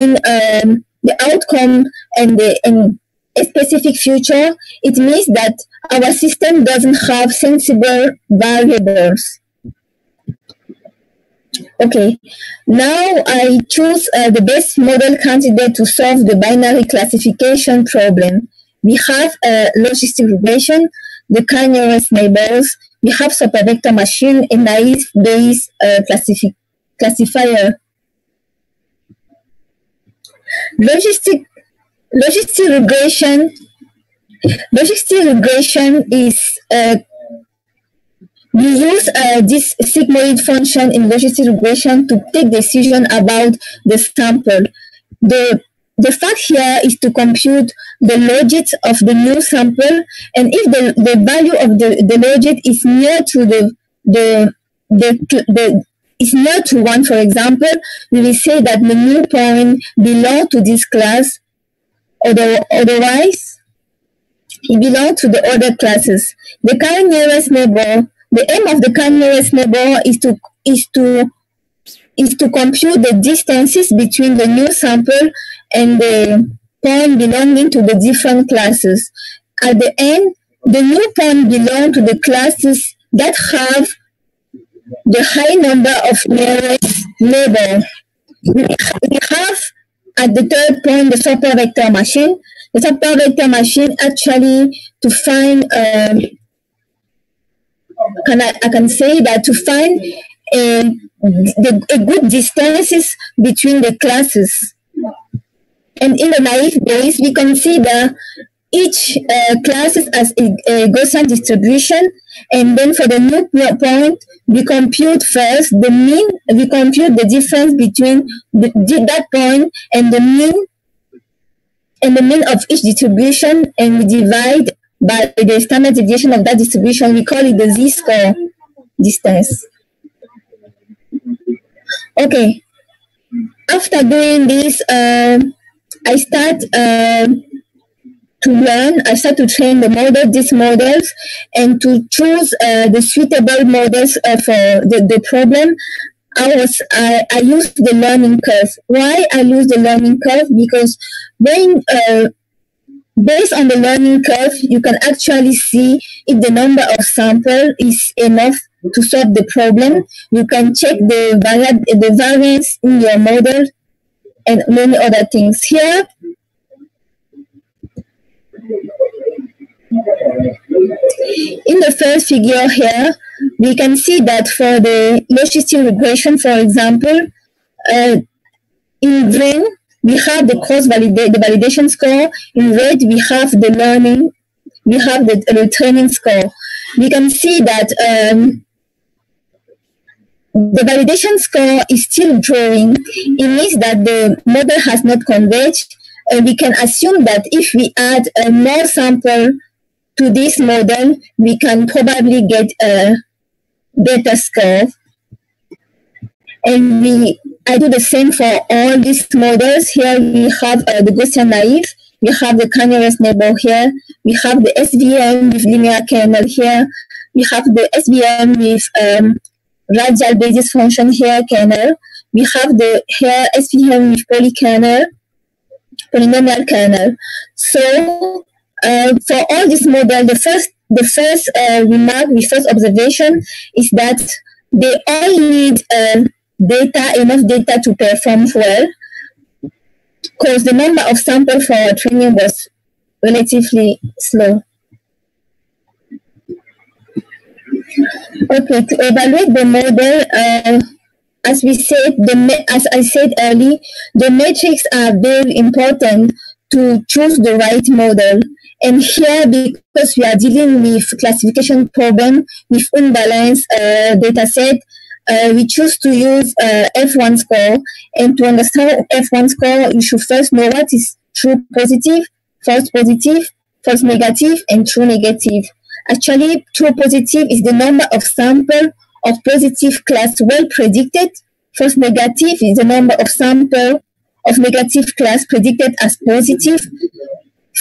um, the outcome and the and a specific future, it means that our system doesn't have sensible variables. Okay, now I choose uh, the best model candidate to solve the binary classification problem. We have a logistic regression, the k-nearest neighbors, we have supervector machine, a naive Bayes uh, classifi classifier. Logistic, logistic regression, logistic regression is uh, we use uh, this sigmoid function in logistic regression to take decision about the sample. The the fact here is to compute the logit of the new sample, and if the, the value of the, the logit is near to the the the, the is near to one, for example, we will say that the new point belong to this class, other, otherwise, it belong to the other classes. The k-nearest neighbor, the aim of the k-nearest neighbor is to is to is to compute the distances between the new sample and the point belonging to the different classes. At the end, the new point belong to the classes that have the high number of nearest neighbor. We have at the third point the super vector machine. The super vector machine actually to find um, can I, I can say that to find a, the, a good distances between the classes. And in the naive Bayes, we consider each uh, classes as a, a Gaussian distribution. And then for the new point, we compute first the mean, we compute the difference between the, that point and the mean and the mean of each distribution and we divide by the standard deviation of that distribution. We call it the z-score distance. Okay. After doing this, uh, I start uh, to learn, I start to train the model, these models, and to choose uh, the suitable models uh, for the, the problem. I was I, I used the learning curve. Why I use the learning curve? Because when uh, based on the learning curve, you can actually see if the number of sample is enough to solve the problem. You can check the, vari- the variance in your model and many other things. Here, in the first figure here, we can see that for the logistic regression, for example, uh, in green, we have the cross validate the validation score. In red, we have the learning, we have the, training score. We can see that um, the validation score is still growing. It means that the model has not converged. And we can assume that if we add a more sample to this model, we can probably get a better score. And we, I do the same for all these models. Here we have uh, the Gaussian naive. We have the k-nearest neighbor here. We have the SVM with linear kernel here. We have the SVM with um, radial basis function here kernel. We have the here SVM with polykernel, polynomial kernel. So uh, for all this model, the first the first uh, remark, the first observation is that they all need uh, data, enough data to perform well, because the number of samples for training was relatively slow. Okay, to evaluate the model, uh, as we said, the as I said earlier, the metrics are very important to choose the right model. And here, because we are dealing with classification problem with unbalanced uh, data set, uh, we choose to use uh, F1 score. And to understand F1 score, you should first know what is true positive, false positive, false negative, and true negative. Actually, true positive is the number of sample of positive class well predicted. False negative is the number of sample of negative class predicted as positive.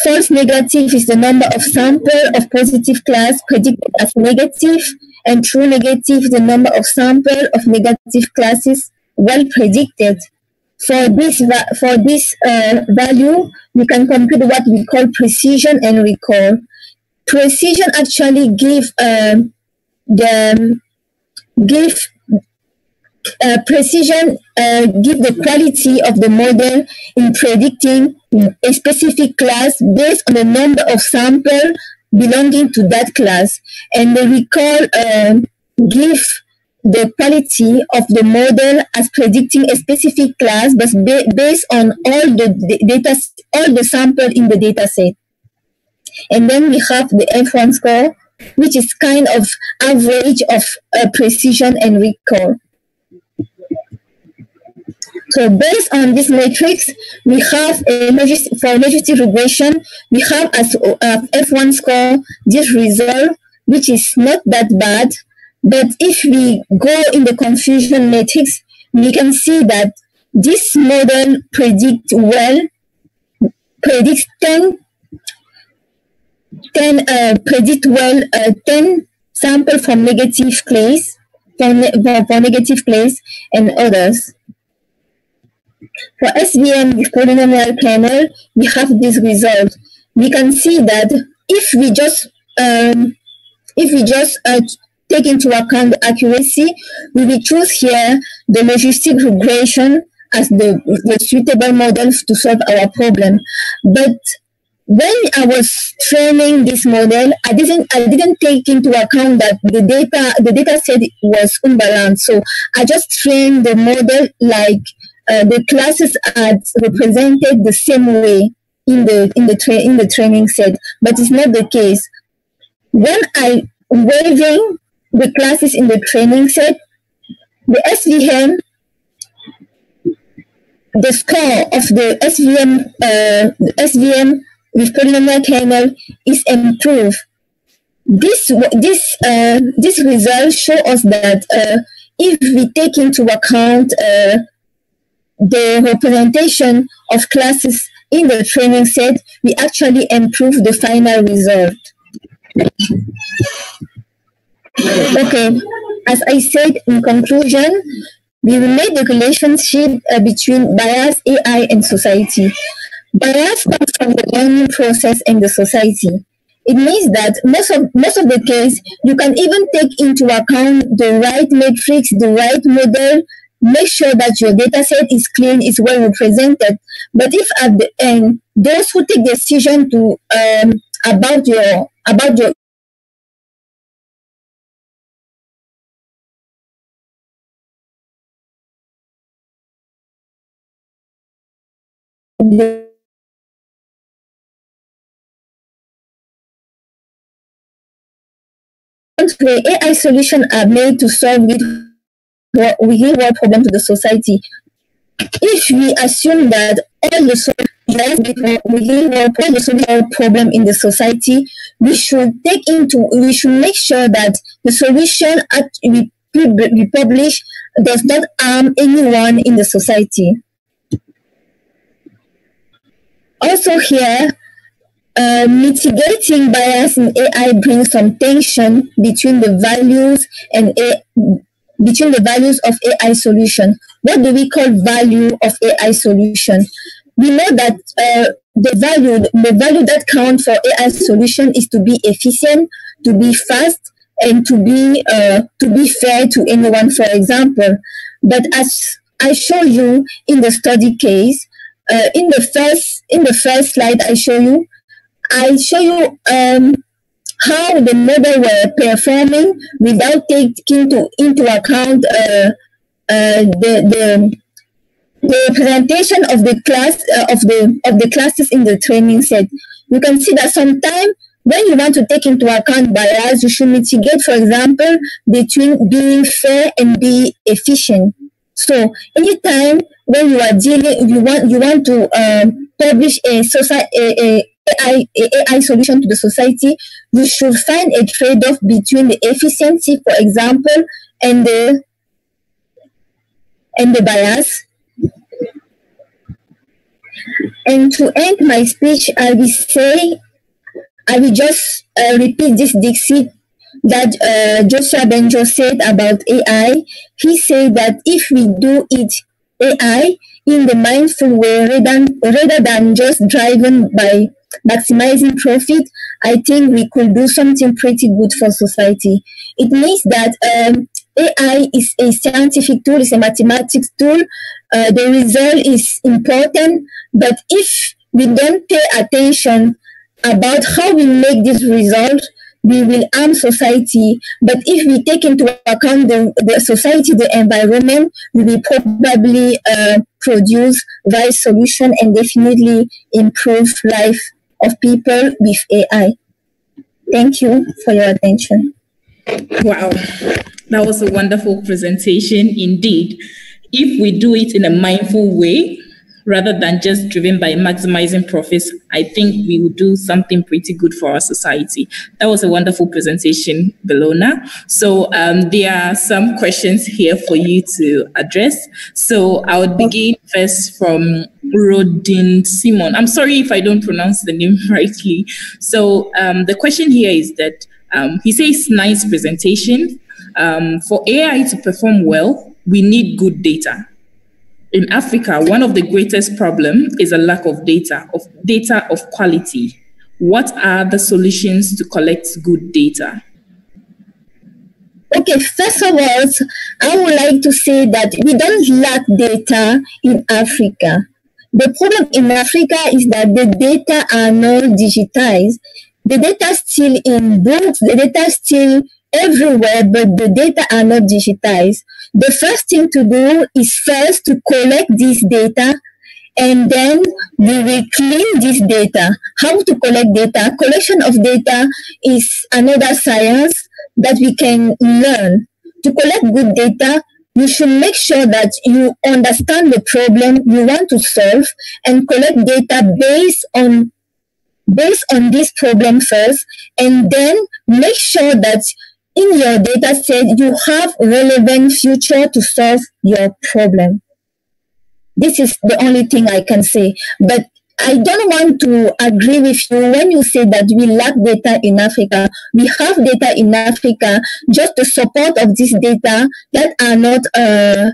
False negative is the number of sample of positive class predicted as negative, and true negative is the number of sample of negative classes well predicted. For this, for this uh, value, we can compute what we call precision and recall. Precision actually give um, the give uh, precision uh, give the quality of the model in predicting a specific class based on the number of samples belonging to that class. And the recall uh, give the quality of the model as predicting a specific class, but ba- based on all the data, all the sample in the data set. And then we have the F1 score, which is kind of average of uh, precision and recall. So based on this matrix, we have a for logistic regression, we have as uh, F1 score this result, which is not that bad. But if we go in the confusion matrix, we can see that this model predicts well, predicts 10, 10 uh, predict well uh, 10 sample from negative class, for, for, for negative class and others. For SVM with polynomial kernel, we have this result. We can see that if we just um, if we just uh, take into account the accuracy, we will choose here the logistic regression as the, the suitable model to solve our problem. But when I was training this model, I didn't I didn't take into account that the data the data set was unbalanced. So I just trained the model like uh, the classes are represented the same way in the in the tra- in the training set, but it's not the case. When I waving the classes in the training set, the SVM, the score of the SVM uh, SVM with polynomial kernel is improved. This this uh, this result show us that uh, if we take into account uh, the representation of classes in the training set, we actually improve the final result. Okay, as I said in conclusion, we will make the relationship uh, between bias, AI, and society. Bias comes from the learning process and the society. It means that most of most of the case, you can even take into account the right matrix, the right model, make sure that your data set is clean, is well represented. But if at the end, those who take decision to um, about your about your AI solutions are made to solve it we give what problem to the society. If we assume that all the we give all the solution problem in the society, we should take into we should make sure that the solution we, we publish does not harm anyone in the society. Also here, uh, mitigating bias in AI brings some tension between the values and A- between the values of AI solution. What do we call value of AI solution? We know that uh, the value, the value that counts for AI solution is to be efficient, to be fast, and to be uh, to be fair to anyone. For example, but as I show you in the study case, uh, in the first in the first slide I show you, I show you um, how the model were performing without taking to, into account uh, uh, the, the the representation of the class uh, of the of the classes in the training set. You can see that sometimes when you want to take into account bias, you should mitigate, for example, between being fair and be efficient. So anytime when you are dealing, you want you want to um, publish a, society, a, a AI, AI solution to the society, we should find a trade-off between the efficiency, for example, and the and the bias. And to end my speech, I will say, I will just uh, repeat this Dixit that uh, Yoshua Bengio said about AI. He said that if we do it AI, in the mindful way rather than, rather than just driven by maximizing profit, I think we could do something pretty good for society. It means that um, AI is a scientific tool, it's a mathematics tool. Uh, the result is important, but if we don't pay attention about how we make this result, we will harm society. But if we take into account the, the society, the environment, we will probably uh, produce right solution and definitely improve life of people with AI. Thank you for your attention. Wow, that was a wonderful presentation indeed. If we do it in a mindful way, rather than just driven by maximizing profits, I think we will do something pretty good for our society. That was a wonderful presentation, Belona. So um, there are some questions here for you to address. So I would begin first from Rodin Simon. I'm sorry if I don't pronounce the name rightly. So um, the question here is that um, he says, nice presentation. Um, for AI to perform well, we need good data in Africa, one of the greatest problems is a lack of data, of data of quality. What are the solutions to collect good data? Okay, first of all, I would like to say that we don't lack data in Africa. The problem in Africa is that the data are not digitized. The data still in books, the data still everywhere, but the data are not digitized. The first thing to do is first to collect this data and then we will clean this data. How to collect data? Collection of data is another science that we can learn. To collect good data, you should make sure that you understand the problem you want to solve and collect data based on based on this problem first and then make sure that in your data set, you have relevant future to solve your problem. This is the only thing I can say. But I don't want to agree with you when you say that we lack data in Africa. We have data in Africa, just the support of this data that are not, uh,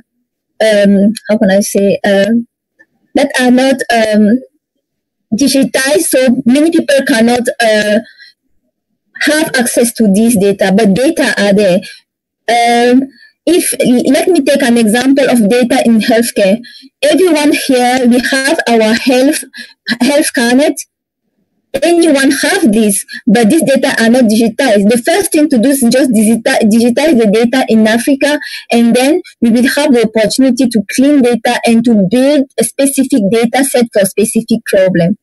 um, how can I say, uh, that are not um, digitized, so many people cannot uh, have access to this data, but data are there. Um, if let me take an example of data in healthcare. Everyone here, we have our health health carnet. Anyone have this, but these data are not digitized. The first thing to do is just digitize, digitize the data in Africa, and then we will have the opportunity to clean data and to build a specific data set for a specific problem.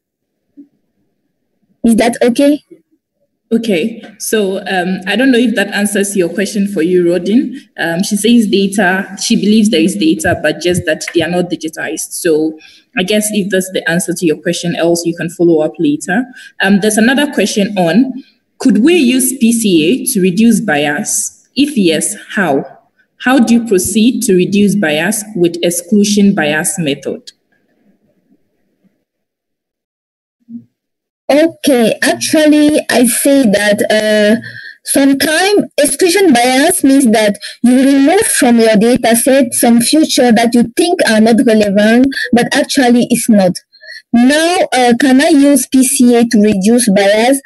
Is that okay? Okay, so um, I don't know if that answers your question for you, Rodin. Um, she says data, she believes there is data, but just that they are not digitized. So I guess if that's the answer to your question, else you can follow up later. Um, there's another question on could we use PCA to reduce bias? If yes, how? How do you proceed to reduce bias with exclusion bias method? Okay, actually, I say that uh, sometimes exclusion bias means that you remove from your data set some feature that you think are not relevant, but actually is not. Now, uh, can I use PCA to reduce bias?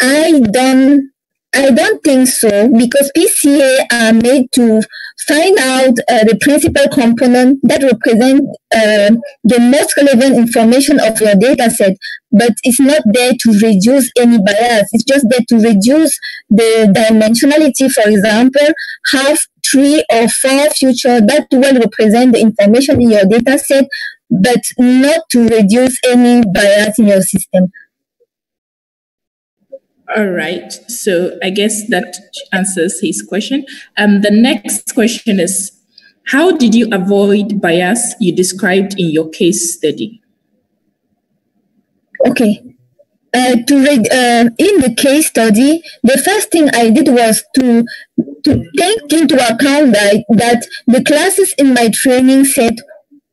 I don't I don't think so because PCA are made to find out uh, the principal component that represent uh, the most relevant information of your data set, but it's not there to reduce any bias. It's just there to reduce the dimensionality. For example, have three or four future that will represent the information in your data set, but not to reduce any bias in your system. All right. So I guess that answers his question. Um, the next question is How did you avoid bias you described in your case study? Okay. Uh, to read uh, in the case study, the first thing I did was to to take into account that, that the classes in my training set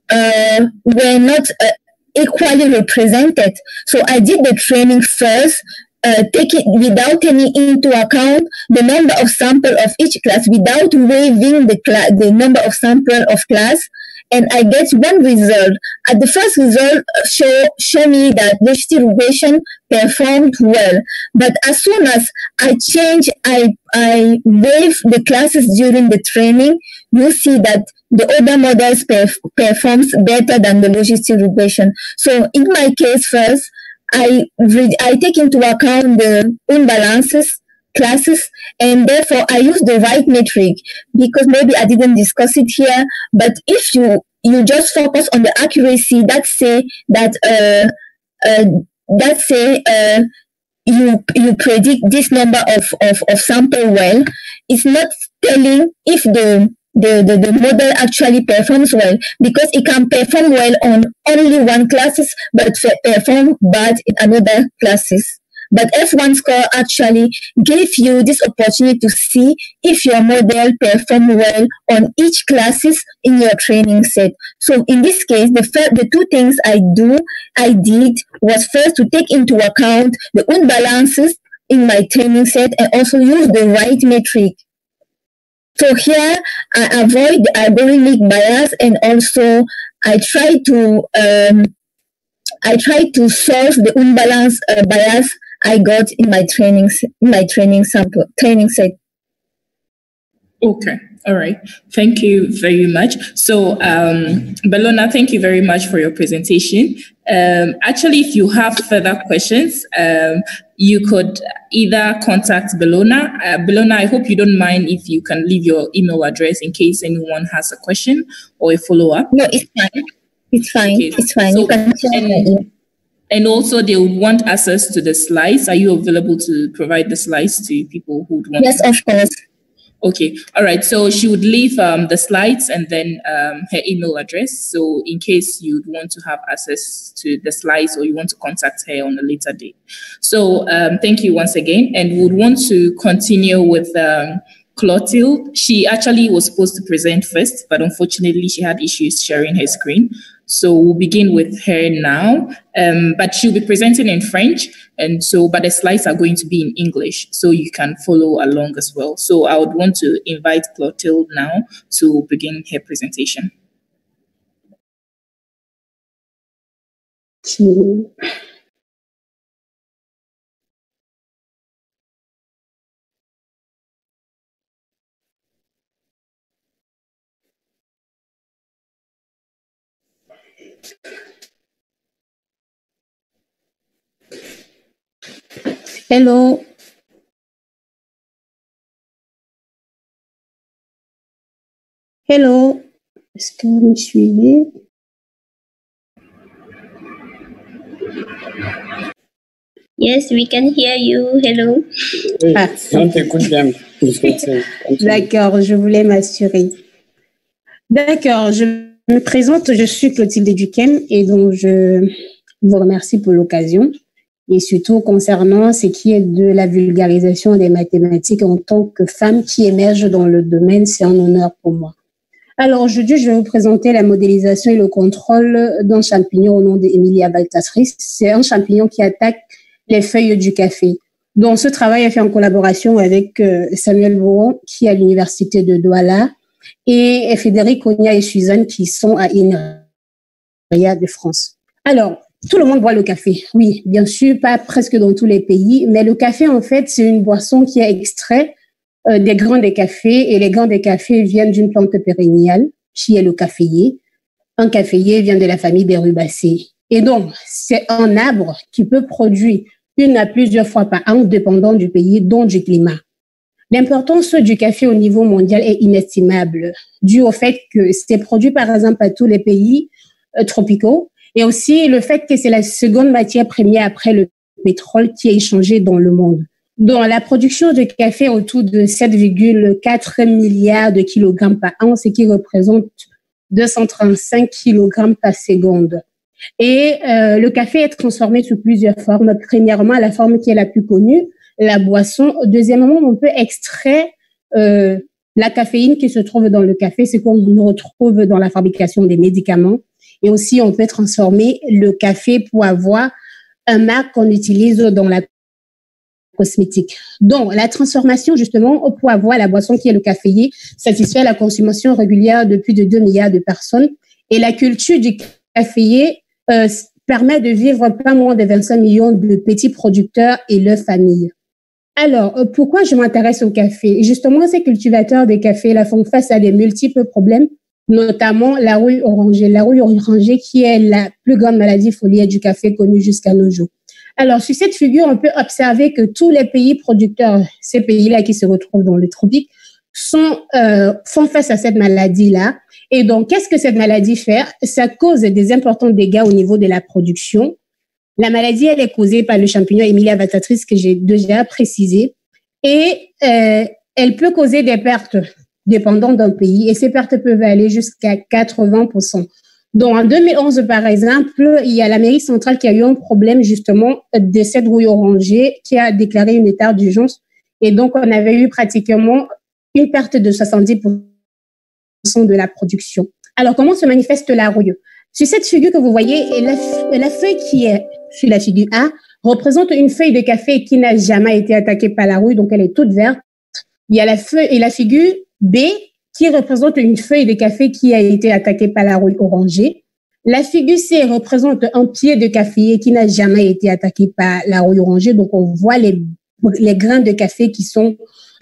uh, were not uh, equally represented. So I did the training first uh, take it without taking into account the number of sample of each class without waiving the class, the number of sample of class and I get one result. At the first result, show show me that logistic regression performed well. But as soon as I change, I I wave the classes during the training, you see that the other models perf- performs better than the logistic regression. So in my case first, I re- I take into account the imbalances classes and therefore I use the right metric because maybe I didn't discuss it here. But if you you just focus on the accuracy that say that uh, uh that say uh you you predict this number of, of, of sample well it's not telling if the the, the, the model actually performs well because it can perform well on only one classes but perform bad in another classes. But F1 score actually gave you this opportunity to see if your model performed well on each classes in your training set. So in this case, the first, the two things I do, I did was first to take into account the unbalances in my training set and also use the right metric so here I avoid the algorithmic bias and also I try to um, I try to solve the imbalance uh, bias I got in my training in my training sample training set. Okay. All right. Thank you very much. So, um, Bellona, thank you very much for your presentation. Um, actually, if you have further questions, um, you could either contact Bellona. Uh, Bellona, I hope you don't mind if you can leave your email address in case anyone has a question or a follow up. No, it's fine. It's fine. Okay. It's fine. So, and, and also, they would want access to the slides. Are you available to provide the slides to people who would want? Yes, of course. Okay. All right. So she would leave um, the slides and then um, her email address. So in case you'd want to have access to the slides or you want to contact her on a later date. So um, thank you once again. And would want to continue with um, Clotilde. She actually was supposed to present first, but unfortunately she had issues sharing her screen. So we'll begin with her now, um, but she'll be presenting in French. And so, but the slides are going to be in English, so you can follow along as well. So I would want to invite Clotilde now to begin her presentation. Hello. Hello. Est-ce que vous me suivez? Yes, we can hear you. Hello. Ah. On t'écoute bien. D'accord, je voulais m'assurer. D'accord, je me présente, je suis Clotilde Duquesne et donc je vous remercie pour l'occasion et surtout concernant ce qui est de la vulgarisation des mathématiques en tant que femme qui émerge dans le domaine, c'est un honneur pour moi. Alors aujourd'hui, je vais vous présenter la modélisation et le contrôle d'un champignon au nom d'Emilia baltatris. C'est un champignon qui attaque les feuilles du café. Donc ce travail est fait en collaboration avec euh, Samuel Bourron qui est à l'université de Douala et Frédéric Ogna et Suzanne qui sont à INRIA de France. Alors, tout le monde boit le café. Oui, bien sûr, pas presque dans tous les pays, mais le café, en fait, c'est une boisson qui est extrait euh, des grains des cafés et les grains des cafés viennent d'une plante pérenniale qui est le caféier. Un caféier vient de la famille des rubacées. Et donc, c'est un arbre qui peut produire une à plusieurs fois par an, dépendant du pays, dont du climat. L'importance du café au niveau mondial est inestimable, dû au fait que c'est produit par exemple à tous les pays euh, tropicaux et aussi le fait que c'est la seconde matière première après le pétrole qui est échangé dans le monde. Dans la production de café autour de 7,4 milliards de kilogrammes par an, ce qui représente 235 kilogrammes par seconde. Et euh, le café est transformé sous plusieurs formes. Premièrement, la forme qui est la plus connue, la boisson. Deuxièmement, on peut extraire euh, la caféine qui se trouve dans le café, ce qu'on retrouve dans la fabrication des médicaments. Et aussi, on peut transformer le café pour avoir un marque qu'on utilise dans la cosmétique. Donc, la transformation, justement, pour avoir la boisson qui est le caféier, satisfait la consommation régulière de plus de 2 milliards de personnes Et la culture du caféier euh, permet de vivre pas moins de 25 millions de petits producteurs et leurs familles. Alors, euh, pourquoi je m'intéresse au café? Justement, ces cultivateurs de café là font face à des multiples problèmes, notamment la rouille orangée. La rouille orangée qui est la plus grande maladie foliaire du café connue jusqu'à nos jours. Alors, sur cette figure, on peut observer que tous les pays producteurs, ces pays-là qui se retrouvent dans le tropique, sont, euh, font face à cette maladie-là. Et donc, qu'est-ce que cette maladie fait? Ça cause des importants dégâts au niveau de la production. La maladie, elle est causée par le champignon Emilia vatatrice que j'ai déjà précisé. Et euh, elle peut causer des pertes dépendant d'un pays. Et ces pertes peuvent aller jusqu'à 80%. Donc, en 2011, par exemple, il y a l'Amérique centrale qui a eu un problème justement de cette rouille orangée qui a déclaré une état d'urgence. Et donc, on avait eu pratiquement une perte de 70% de la production. Alors, comment se manifeste la rouille? Sur cette figure que vous voyez, la feuille qui est la figure A représente une feuille de café qui n'a jamais été attaquée par la rouille, donc elle est toute verte. Il y a la feuille et la figure B qui représente une feuille de café qui a été attaquée par la rouille orangée. La figure C représente un pied de café qui n'a jamais été attaqué par la rouille orangée, donc on voit les, les grains de café qui sont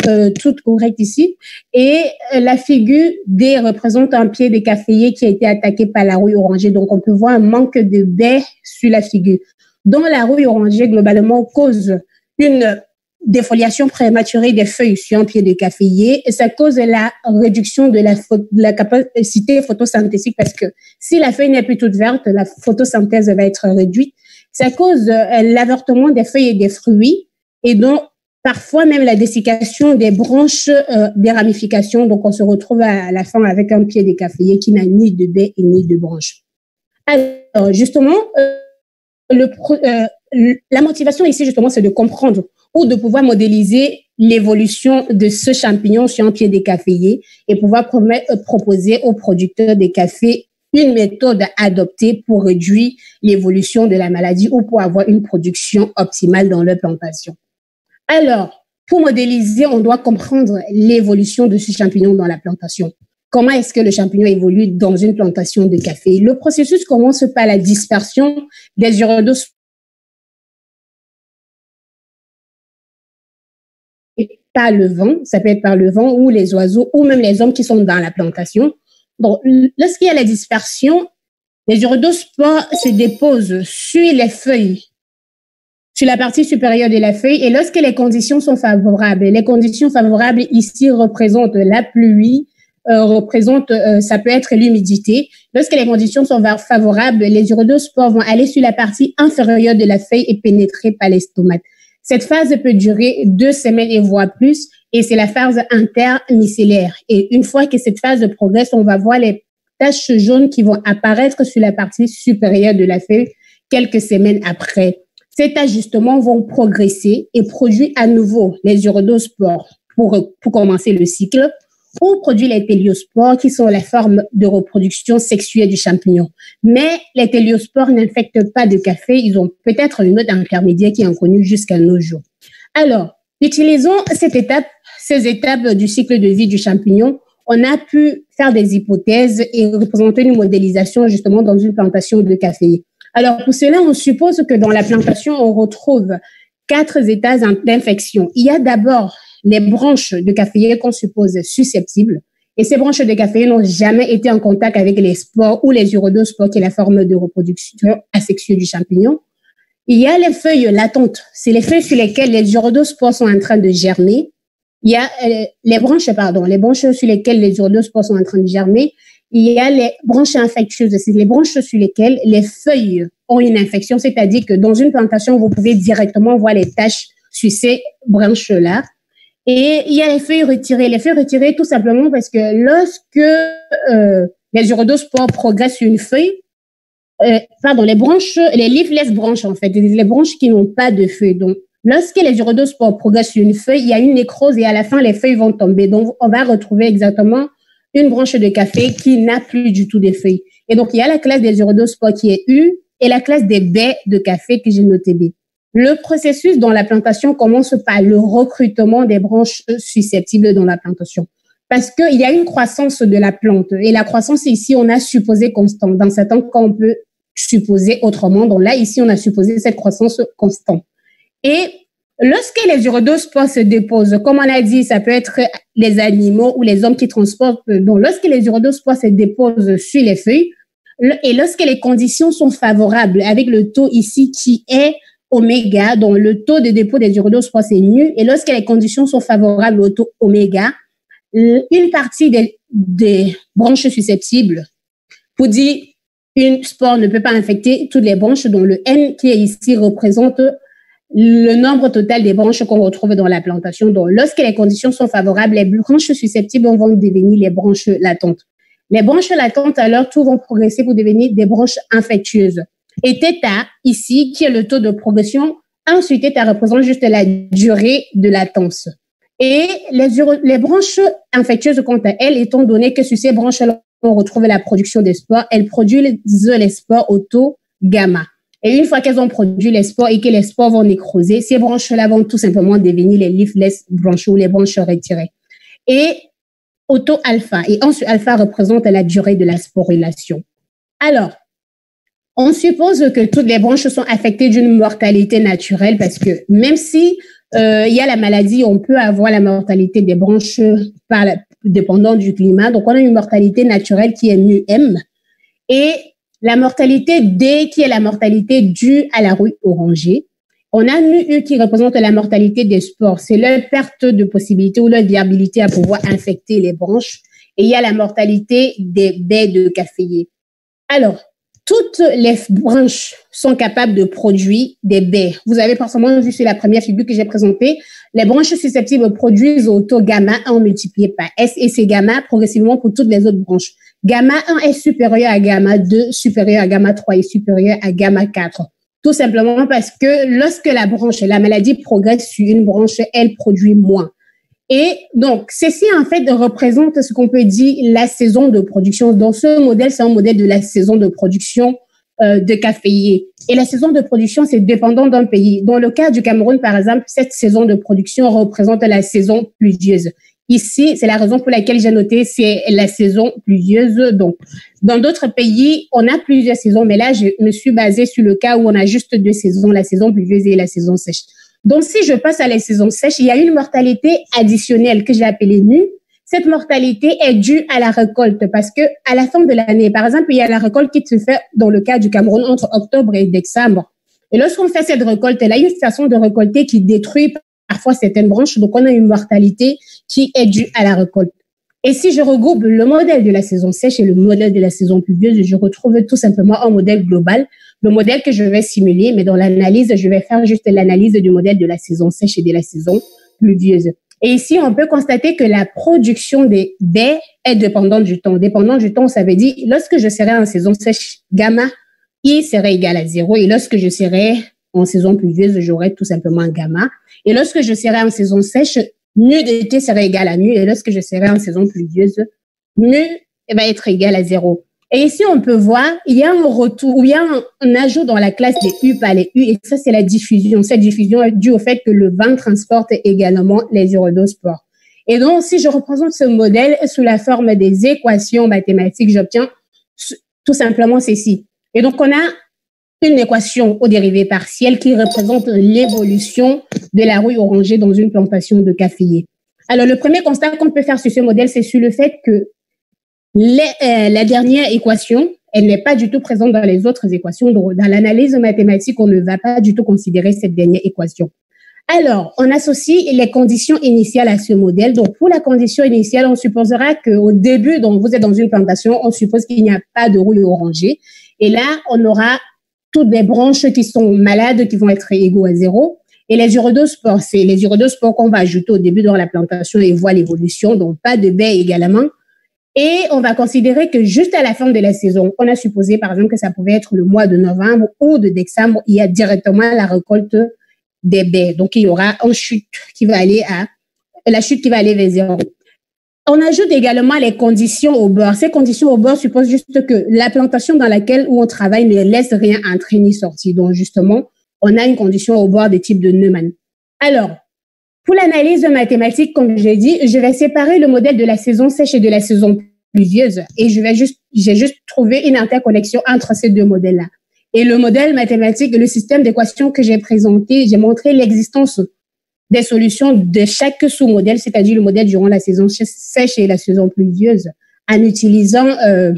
euh, toutes correctes ici. Et euh, la figure D représente un pied de caféier qui a été attaqué par la rouille orangée. Donc, on peut voir un manque de baies sur la figure. Dont la rouille orangée, globalement, cause une défoliation prématurée des feuilles sur un pied de caféier et ça cause la réduction de la, capacité photosynthétique parce que si la feuille n'est plus toute verte, la photosynthèse va être réduite. Ça cause euh, l'avortement des feuilles et des fruits et donc parfois même la dessiccation des branches, euh, des ramifications. Donc, on se retrouve à, la fin avec un pied de caféier qui n'a ni de baie et ni de branche. Alors, justement, euh, le, euh, la motivation ici, justement, c'est de comprendre ou de pouvoir modéliser l'évolution de ce champignon sur un pied de caféier et pouvoir euh, proposer aux producteurs de café une méthode adoptée pour réduire l'évolution de la maladie ou pour avoir une production optimale dans leur plantation. Alors, pour modéliser, on doit comprendre l'évolution de ce champignon dans la plantation. Comment est-ce que le champignon évolue dans une plantation de café? Le processus commence par la dispersion des urodoses par le vent, ça peut être par le vent ou les oiseaux ou même les hommes qui sont dans la plantation. Donc, lorsqu'il y a la dispersion, les urodospores se déposent sur les feuilles sur la partie supérieure de la feuille. Et lorsque les conditions sont favorables, les conditions favorables ici représentent la pluie, euh, représentent, euh, ça peut être l'humidité. Lorsque les conditions sont favorables, les urodospores vont aller sur la partie inférieure de la feuille et pénétrer par les stomates. Cette phase peut durer deux semaines et voire plus, et c'est la phase intermicellaire. Et une fois que cette phase progresse, on va voir les taches jaunes qui vont apparaître sur la partie supérieure de la feuille quelques semaines après. Ces ajustements vont progresser et produire à nouveau les urodospores pour, pour commencer le cycle ou produire les téliospores qui sont la forme de reproduction sexuelle du champignon. Mais les téliospores n'infectent pas de café, ils ont peut-être une autre intermédiaire qui est inconnue jusqu'à nos jours. Alors, utilisons cette étape, ces étapes du cycle de vie du champignon. On a pu faire des hypothèses et représenter une modélisation justement dans une plantation de café. Alors, pour cela, on suppose que dans la plantation, on retrouve quatre états d'infection. Il y a d'abord les branches de caféier qu'on suppose susceptibles. Et ces branches de caféier n'ont jamais été en contact avec les spores ou les urodospores, qui est la forme de reproduction asexuée du champignon. Il y a les feuilles latentes. C'est les feuilles sur lesquelles les urodospores sont en train de germer. Il y a euh, les branches, pardon, les branches sur lesquelles les urodospores sont en train de germer il y a les branches infectieuses, c'est les branches sur lesquelles les feuilles ont une infection, c'est-à-dire que dans une plantation, vous pouvez directement voir les taches sur ces branches-là. Et il y a les feuilles retirées. Les feuilles retirées, tout simplement parce que lorsque euh, les urodospores progressent sur une feuille, euh, pardon, les branches, les leafless branches en fait, les branches qui n'ont pas de feuilles. Donc, lorsque les urodospores progressent sur une feuille, il y a une nécrose et à la fin, les feuilles vont tomber. Donc, on va retrouver exactement une branche de café qui n'a plus du tout de feuilles. Et donc, il y a la classe des urodospores qui est U et la classe des baies de café que j'ai noté B. Le processus dans la plantation commence par le recrutement des branches susceptibles dans la plantation. parce qu'il y a une croissance de la plante. Et la croissance, ici, on a supposé constante. Dans certains cas, on peut supposer autrement. Donc là, ici, on a supposé cette croissance constante. Et lorsque les urodospores se déposent, comme on a dit, ça peut être les animaux ou les hommes qui transportent. Donc, lorsque les urodospores se déposent sur les feuilles, et lorsque les conditions sont favorables, avec le taux ici qui est oméga, dont le taux de dépôt des urodospores est nu, et lorsque les conditions sont favorables au taux oméga, une partie des, des branches susceptibles, pour dire une spore ne peut pas infecter toutes les branches, dont le N qui est ici représente le nombre total des branches qu'on retrouve dans la plantation. Donc, lorsque les conditions sont favorables, les branches susceptibles vont devenir les branches latentes. Les branches latentes, à leur tour, vont progresser pour devenir des branches infectieuses. Et θ, ici, qui est le taux de progression, ensuite, θ représente juste la durée de latence. Et les, les branches infectieuses, quant à elles, étant donné que sur ces branches-là, on retrouve la production des spores, elles produisent les spores au taux gamma. Et une fois qu'elles ont produit les spores et que les spores vont nécroser, ces branches-là vont tout simplement devenir les leafless branches ou les branches retirées. Et auto-alpha. Et ensuite, alpha représente la durée de la sporulation. Alors, on suppose que toutes les branches sont affectées d'une mortalité naturelle parce que même si euh, il y a la maladie, on peut avoir la mortalité des branches par dépendant du climat. Donc, on a une mortalité naturelle qui est mu-m et la mortalité D qui est la mortalité due à la rouille orangée. On a mu-u qui représente la mortalité des spores. C'est leur perte de possibilité ou leur viabilité à pouvoir infecter les branches. Et il y a la mortalité des baies de caféier. Alors, toutes les branches sont capables de produire des baies. Vous avez forcément vu sur la première figure que j'ai présentée, les branches susceptibles produisent au taux gamma 1 multiplié par S et c'est gamma progressivement pour toutes les autres branches. Gamma 1 est supérieur à gamma 2, supérieur à gamma 3 et supérieur à gamma 4. Tout simplement parce que lorsque la branche, la maladie progresse sur une branche, elle produit moins. Et donc, ceci, en fait, représente ce qu'on peut dire la saison de production. Dans ce modèle, c'est un modèle de la saison de production euh, de caféier. Et la saison de production, c'est dépendant d'un pays. Dans le cas du Cameroun, par exemple, cette saison de production représente la saison pluvieuse. Ici, c'est la raison pour laquelle j'ai noté, c'est la saison pluvieuse. Donc, dans d'autres pays, on a plusieurs saisons, mais là, je me suis basée sur le cas où on a juste deux saisons, la saison pluvieuse et la saison sèche. Donc, si je passe à la saison sèche, il y a une mortalité additionnelle que j'ai appelée nue. Cette mortalité est due à la récolte parce que à la fin de l'année, par exemple, il y a la récolte qui se fait dans le cas du Cameroun entre octobre et décembre. Et lorsqu'on fait cette récolte, y a une façon de récolter qui détruit parfois certaines branches. Donc, on a une mortalité qui est due à la récolte. Et si je regroupe le modèle de la saison sèche et le modèle de la saison pluvieuse, je retrouve tout simplement un modèle global le modèle que je vais simuler, mais dans l'analyse, je vais faire juste l'analyse du modèle de la saison sèche et de la saison pluvieuse. Et ici, on peut constater que la production des baies est dépendante du temps. Dépendant du temps, ça veut dire, lorsque je serai en saison sèche, gamma I serait égal à zéro. Et lorsque je serai en saison pluvieuse, j'aurai tout simplement gamma. Et lorsque je serai en saison sèche, mu de T serait égal à mu. Et lorsque je serai en saison pluvieuse, mu va être égal à zéro. Et ici, on peut voir, il y a un retour, il y a un, ajout dans la classe des U par les U, et ça, c'est la diffusion. Cette diffusion est due au fait que le vent transporte également les urodospores. Et donc, si je représente ce modèle sous la forme des équations mathématiques, j'obtiens tout simplement ceci. Et donc, on a une équation au dérivé partiel qui représente l'évolution de la rue orangée dans une plantation de caféier. Alors, le premier constat qu'on peut faire sur ce modèle, c'est sur le fait que euh, la dernière équation, elle n'est pas du tout présente dans les autres équations. dans l'analyse mathématique, on ne va pas du tout considérer cette dernière équation. Alors, on associe les conditions initiales à ce modèle. Donc, pour la condition initiale, on supposera qu'au début, donc vous êtes dans une plantation, on suppose qu'il n'y a pas de rouille orangée. Et là, on aura toutes les branches qui sont malades qui vont être égaux à zéro. Et les urodospores, c'est les urodospores qu'on va ajouter au début dans la plantation et voir l'évolution. Donc, pas de baie également. Et on va considérer que juste à la fin de la saison, on a supposé par exemple que ça pouvait être le mois de novembre ou de décembre, il y a directement la récolte des baies. Donc il y aura une chute qui va aller à la chute qui va aller vers zéro. On ajoute également les conditions au bord. Ces conditions au bord supposent juste que la plantation dans laquelle où on travaille ne laisse rien entrer ni sortir. Donc justement, on a une condition au bord de type de Neumann. Alors, Pour l'analyse mathématique, comme j'ai dit, je vais séparer le modèle de la saison sèche et de la saison pluvieuse et je vais juste, j'ai juste trouvé une interconnexion entre ces deux modèles-là. Et le modèle mathématique, le système d'équations que j'ai présenté, j'ai montré l'existence des solutions de chaque sous-modèle, c'est-à-dire le modèle durant la saison sèche et la saison pluvieuse, en utilisant euh,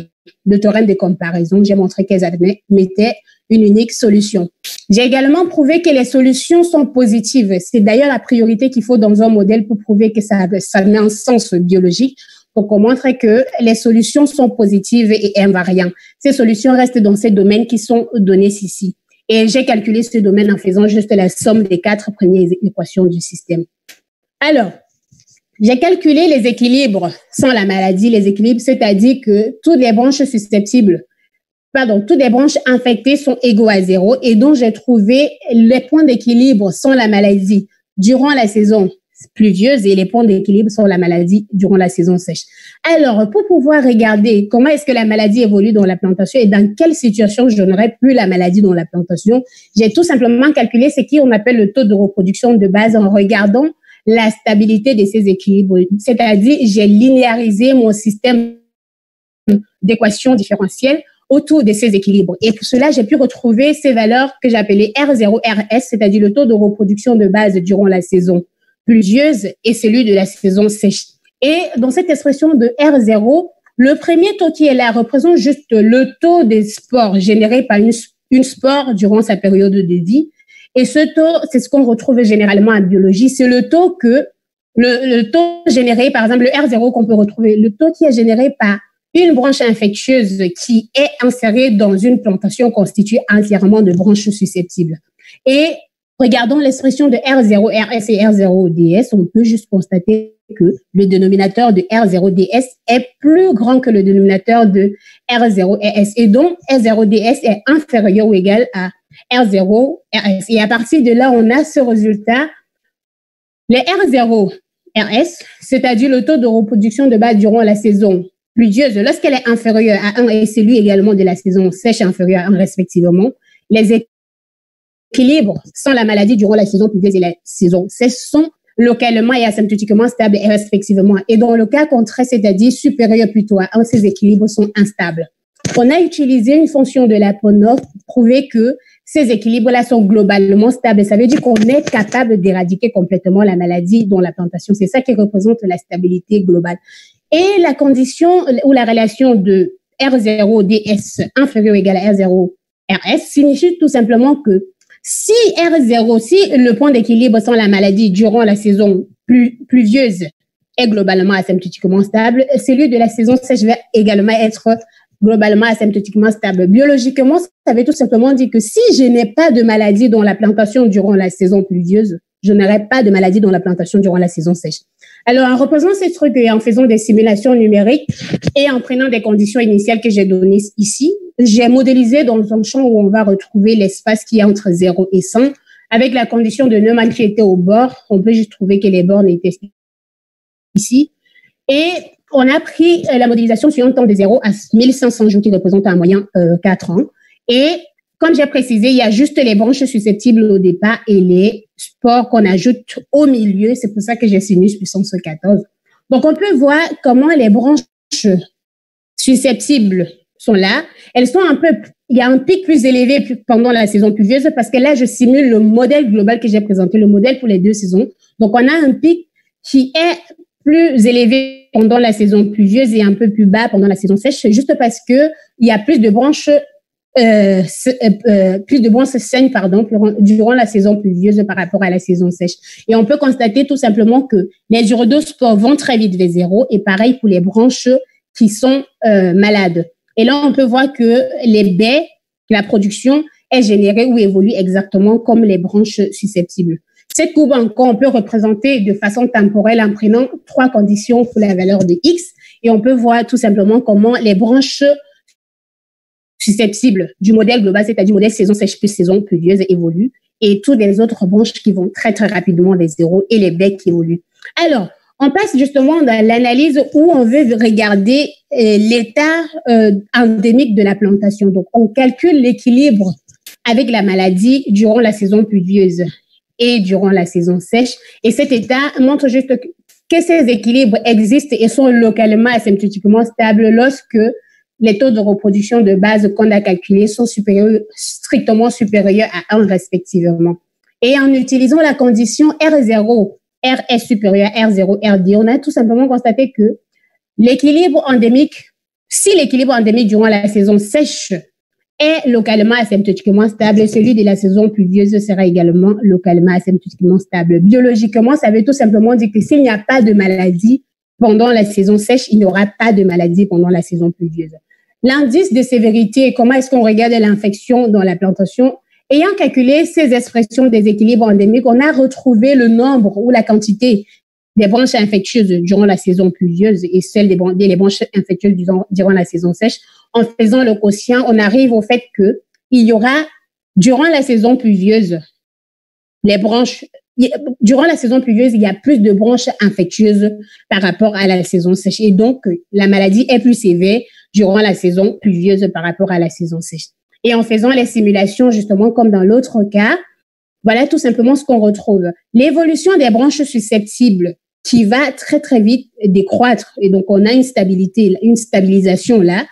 le théorème de comparaison. J'ai montré qu'elles admettaient une unique solution. J'ai également prouvé que les solutions sont positives. C'est d'ailleurs la priorité qu'il faut dans un modèle pour prouver que ça, ça met un sens biologique. Donc, on montre que les solutions sont positives et invariantes. Ces solutions restent dans ces domaines qui sont donnés ici. Et j'ai calculé ce domaine en faisant juste la somme des quatre premières équations du système. Alors, j'ai calculé les équilibres sans la maladie, les équilibres, c'est-à-dire que toutes les branches susceptibles, pardon, toutes les branches infectées sont égaux à zéro et donc j'ai trouvé les points d'équilibre sans la maladie durant la saison pluvieuse et les points d'équilibre sur la maladie durant la saison sèche. Alors, pour pouvoir regarder comment est-ce que la maladie évolue dans la plantation et dans quelle situation je n'aurais plus la maladie dans la plantation, j'ai tout simplement calculé ce qu'on appelle le taux de reproduction de base en regardant la stabilité de ces équilibres. C'est-à-dire, j'ai linéarisé mon système d'équations différentielles autour de ces équilibres. Et pour cela, j'ai pu retrouver ces valeurs que j'appelais R0, RS, c'est-à-dire le taux de reproduction de base durant la saison pluvieuse et celui de la saison sèche. Et dans cette expression de R0, le premier taux qui est là représente juste le taux des spores générés par une, une spore durant sa période de vie. Et ce taux, c'est ce qu'on retrouve généralement en biologie, c'est le taux que, le, le, taux généré, par exemple, le R0 qu'on peut retrouver, le taux qui est généré par une branche infectieuse qui est insérée dans une plantation constituée entièrement de branches susceptibles. Et Regardons l'expression de R0RS et R0DS, on peut juste constater que le dénominateur de R0DS est plus grand que le dénominateur de R0RS et donc R0DS est inférieur ou égal à R0RS. Et à partir de là, on a ce résultat. Les R0RS, c'est-à-dire le taux de reproduction de base durant la saison lorsqu'elle est inférieure à 1 et celui également de la saison sèche inférieure à 1 respectivement, les équilibre sans la maladie durant la saison pluvieuse et la saison sèche sont localement et asymptotiquement stables respectivement. Et dans le cas contraire, c'est-à-dire supérieur plutôt à un, ces équilibres sont instables. On a utilisé une fonction de la PONOF pour prouver que ces équilibres-là sont globalement stables. Ça veut dire qu'on est capable d'éradiquer complètement la maladie dans la plantation. C'est ça qui représente la stabilité globale. Et la condition ou la relation de R0DS inférieur ou égal à R0RS signifie tout simplement que si R0, si le point d'équilibre sans la maladie durant la saison pluvieuse est globalement asymptotiquement stable, celui de la saison sèche va également être globalement asymptotiquement stable. Biologiquement, ça veut tout simplement dire que si je n'ai pas de maladie dans la plantation durant la saison pluvieuse, je n'aurai pas de maladie dans la plantation durant la saison sèche. Alors, en reprenant ces trucs et en faisant des simulations numériques et en prenant des conditions initiales que j'ai données ici, j'ai modélisé dans un champ où on va retrouver l'espace qui est entre 0 et 100 avec la condition de qui était au bord. On peut juste trouver que les bornes étaient ici. Et on a pris euh, la modélisation sur un temps de 0 à 1500 jours qui représente en moyen euh, 4 ans. Et comme j'ai précisé, il y a juste les branches susceptibles au départ et les spores qu'on ajoute au milieu. C'est pour ça que j'ai sinus puissance 14. Donc, on peut voir comment les branches susceptibles sont là. Elles sont un peu, il y a un pic plus élevé pendant la saison pluvieuse parce que là, je simule le modèle global que j'ai présenté, le modèle pour les deux saisons. Donc, on a un pic qui est plus élevé pendant la saison pluvieuse et un peu plus bas pendant la saison sèche, juste parce que il y a plus de branches euh, euh, euh, plus de branches saignent pardon durant la saison pluvieuse par rapport à la saison sèche. Et on peut constater tout simplement que les urodospores vont très vite vers zéro et pareil pour les branches qui sont malades. Et là, on peut voir que les baies, la production est générée ou évolue exactement comme les branches susceptibles. Cette courbe encore, on peut représenter de façon temporelle en prenant trois conditions pour la valeur de X et on peut voir tout simplement comment les branches susceptibles du modèle global, c'est-à-dire modèle saison sèche plus saison pluvieuse évoluent et toutes les autres branches qui vont très très rapidement les zéros et les becs qui évoluent. Alors, on passe justement dans l'analyse où on veut regarder euh, l'état euh, endémique de la plantation. Donc, on calcule l'équilibre avec la maladie durant la saison pluvieuse. et durant la saison sèche. Et cet état montre juste que ces équilibres existent et sont localement asymptotiquement stables lorsque les taux de reproduction de base qu'on a calculés sont supérieurs, strictement supérieurs à 1 respectivement. Et en utilisant la condition R0, R est supérieur à R0, RD, on a tout simplement constaté que l'équilibre endémique, si l'équilibre endémique durant la saison sèche est localement asymptotiquement stable, celui de la saison pluvieuse sera également localement asymptotiquement stable. Biologiquement, ça veut tout simplement dire que s'il n'y a pas de maladie pendant la saison sèche, il n'y aura pas de maladie pendant la saison pluvieuse. L'indice de sévérité, comment est-ce qu'on regarde l'infection dans la plantation Ayant calculé ces expressions des équilibres endémiques, on a retrouvé le nombre ou la quantité des branches infectieuses durant la saison pluvieuse et celles des, branches infectieuses durant, la saison sèche. En faisant le quotient, on arrive au fait que il y aura, durant la saison pluvieuse, les branches, durant la saison pluvieuse, il y a plus de branches infectieuses par rapport à la saison sèche. Et donc, la maladie est plus sévère durant la saison pluvieuse par rapport à la saison sèche. Et en faisant les simulations, justement, comme dans l'autre cas, voilà tout simplement ce qu'on retrouve. L'évolution des branches susceptibles qui va très, très vite décroître. Et donc, on a une stabilité, une stabilisation là.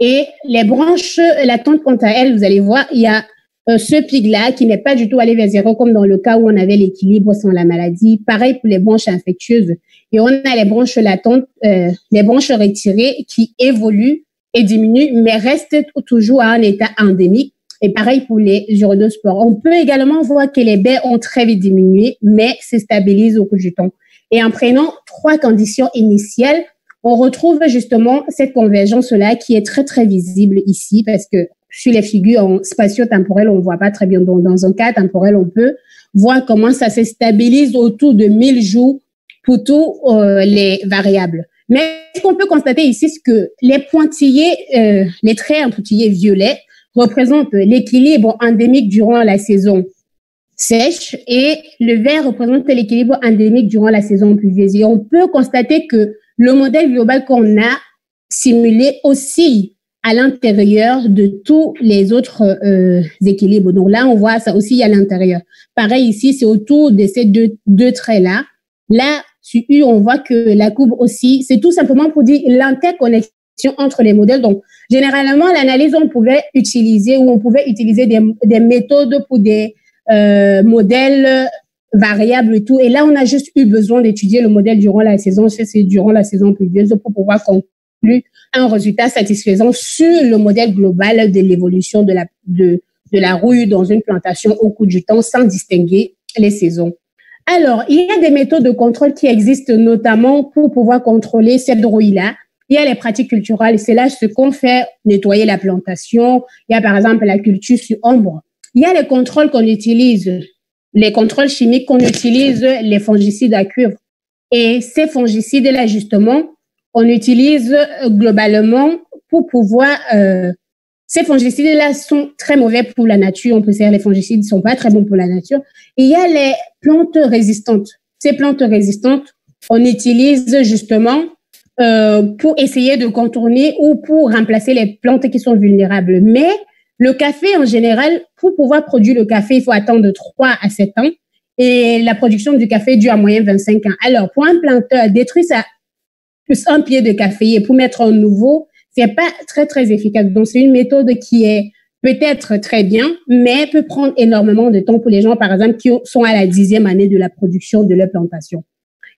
Et les branches latentes, quant à elles, vous allez voir, il y a euh, ce pic-là qui n'est pas du tout allé vers zéro, comme dans le cas où on avait l'équilibre sans la maladie. Pareil pour les branches infectieuses. Et on a les branches latentes, euh, les branches retirées qui évoluent et diminuent, mais restent toujours à un état endémique. Et pareil pour les urodospores. On peut également voir que les baies ont très vite diminué, mais se stabilisent au cours du temps. Et en prenant trois conditions initiales, on retrouve justement cette convergence-là qui est très, très visible ici parce que sur les figures spatio-temporelles, on ne voit pas très bien. Donc, dans un cas temporel, on peut voir comment ça se stabilise autour de 1000 jours pour tous euh, les variables. Mais ce qu'on peut constater ici, c'est que les pointillés, euh, les traits en pointillés violets représentent l'équilibre endémique durant la saison sèche et le vert représente l'équilibre endémique durant la saison pluvieuse. Et on peut constater que le modèle global qu'on a simulé aussi à l'intérieur de tous les autres euh, équilibres. Donc là, on voit ça aussi à l'intérieur. Pareil ici, c'est autour de ces deux, deux traits-là. Là, sur U, on voit que la courbe aussi, c'est tout simplement pour dire l'interconnexion entre les modèles. Donc, généralement, l'analyse, on pouvait utiliser ou on pouvait utiliser des, des méthodes pour des euh, modèles variables et tout. Et là, on a juste eu besoin d'étudier le modèle durant la saison, c'est durant la saison pluvieuse pour pouvoir conclure un résultat satisfaisant sur le modèle global de l'évolution de la, de la rouille dans une plantation au cours du temps sans distinguer les saisons. Alors, il y a des méthodes de contrôle qui existent notamment pour pouvoir contrôler cette rouille-là. Il y a les pratiques culturelles, c'est là ce qu'on fait nettoyer la plantation. Il y a par exemple la culture sur ombre. Il y a les contrôles qu'on utilise, les contrôles chimiques qu'on utilise, les fongicides à cuivre. Et ces fongicides-là, justement, on utilise euh, globalement pour pouvoir euh, ces fongicides-là sont très mauvais pour la nature. On peut dire les fongicides ne sont pas très bons pour la nature. il y a les plantes résistantes. Ces plantes résistantes, on utilise justement euh, pour essayer de contourner ou pour remplacer les plantes qui sont vulnérables. Mais le café, en général, pour pouvoir produire le café, il faut attendre 3 à 7 ans. Et la production du café dure en moyenne 25 ans. Alors, pour un planteur, détruire plus un pied de café et pour mettre un nouveau, c'est pas très, très efficace. Donc, c'est une méthode qui est peut-être très bien, mais peut prendre énormément de temps pour les gens, par exemple, qui sont à la dixième année de la production de leur plantation.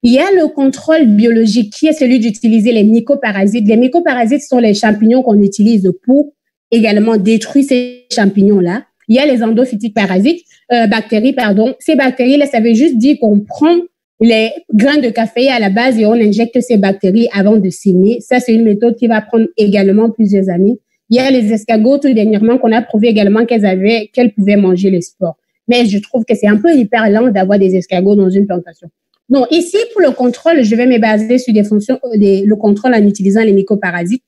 Il y a le contrôle biologique qui est celui d'utiliser les mycoparasites. Les mycoparasites sont les champignons qu'on utilise pour également détruire ces champignons-là. Il y a les endophytiques parasites, euh, bactéries, pardon. Ces bactéries-là, ça veut juste dire qu'on prend les grains de café à la base et on injecte ces bactéries avant de s'aimer. Ça, c'est une méthode qui va prendre également plusieurs années. Il y a les escargots tout dernièrement qu'on a prouvé également qu'elles avaient, qu'elles pouvaient manger les spores. Mais je trouve que c'est un peu hyper lent d'avoir des escargots dans une plantation. Donc, ici, pour le contrôle, je vais me baser sur des fonctions, euh, le contrôle en utilisant les mycoparasites.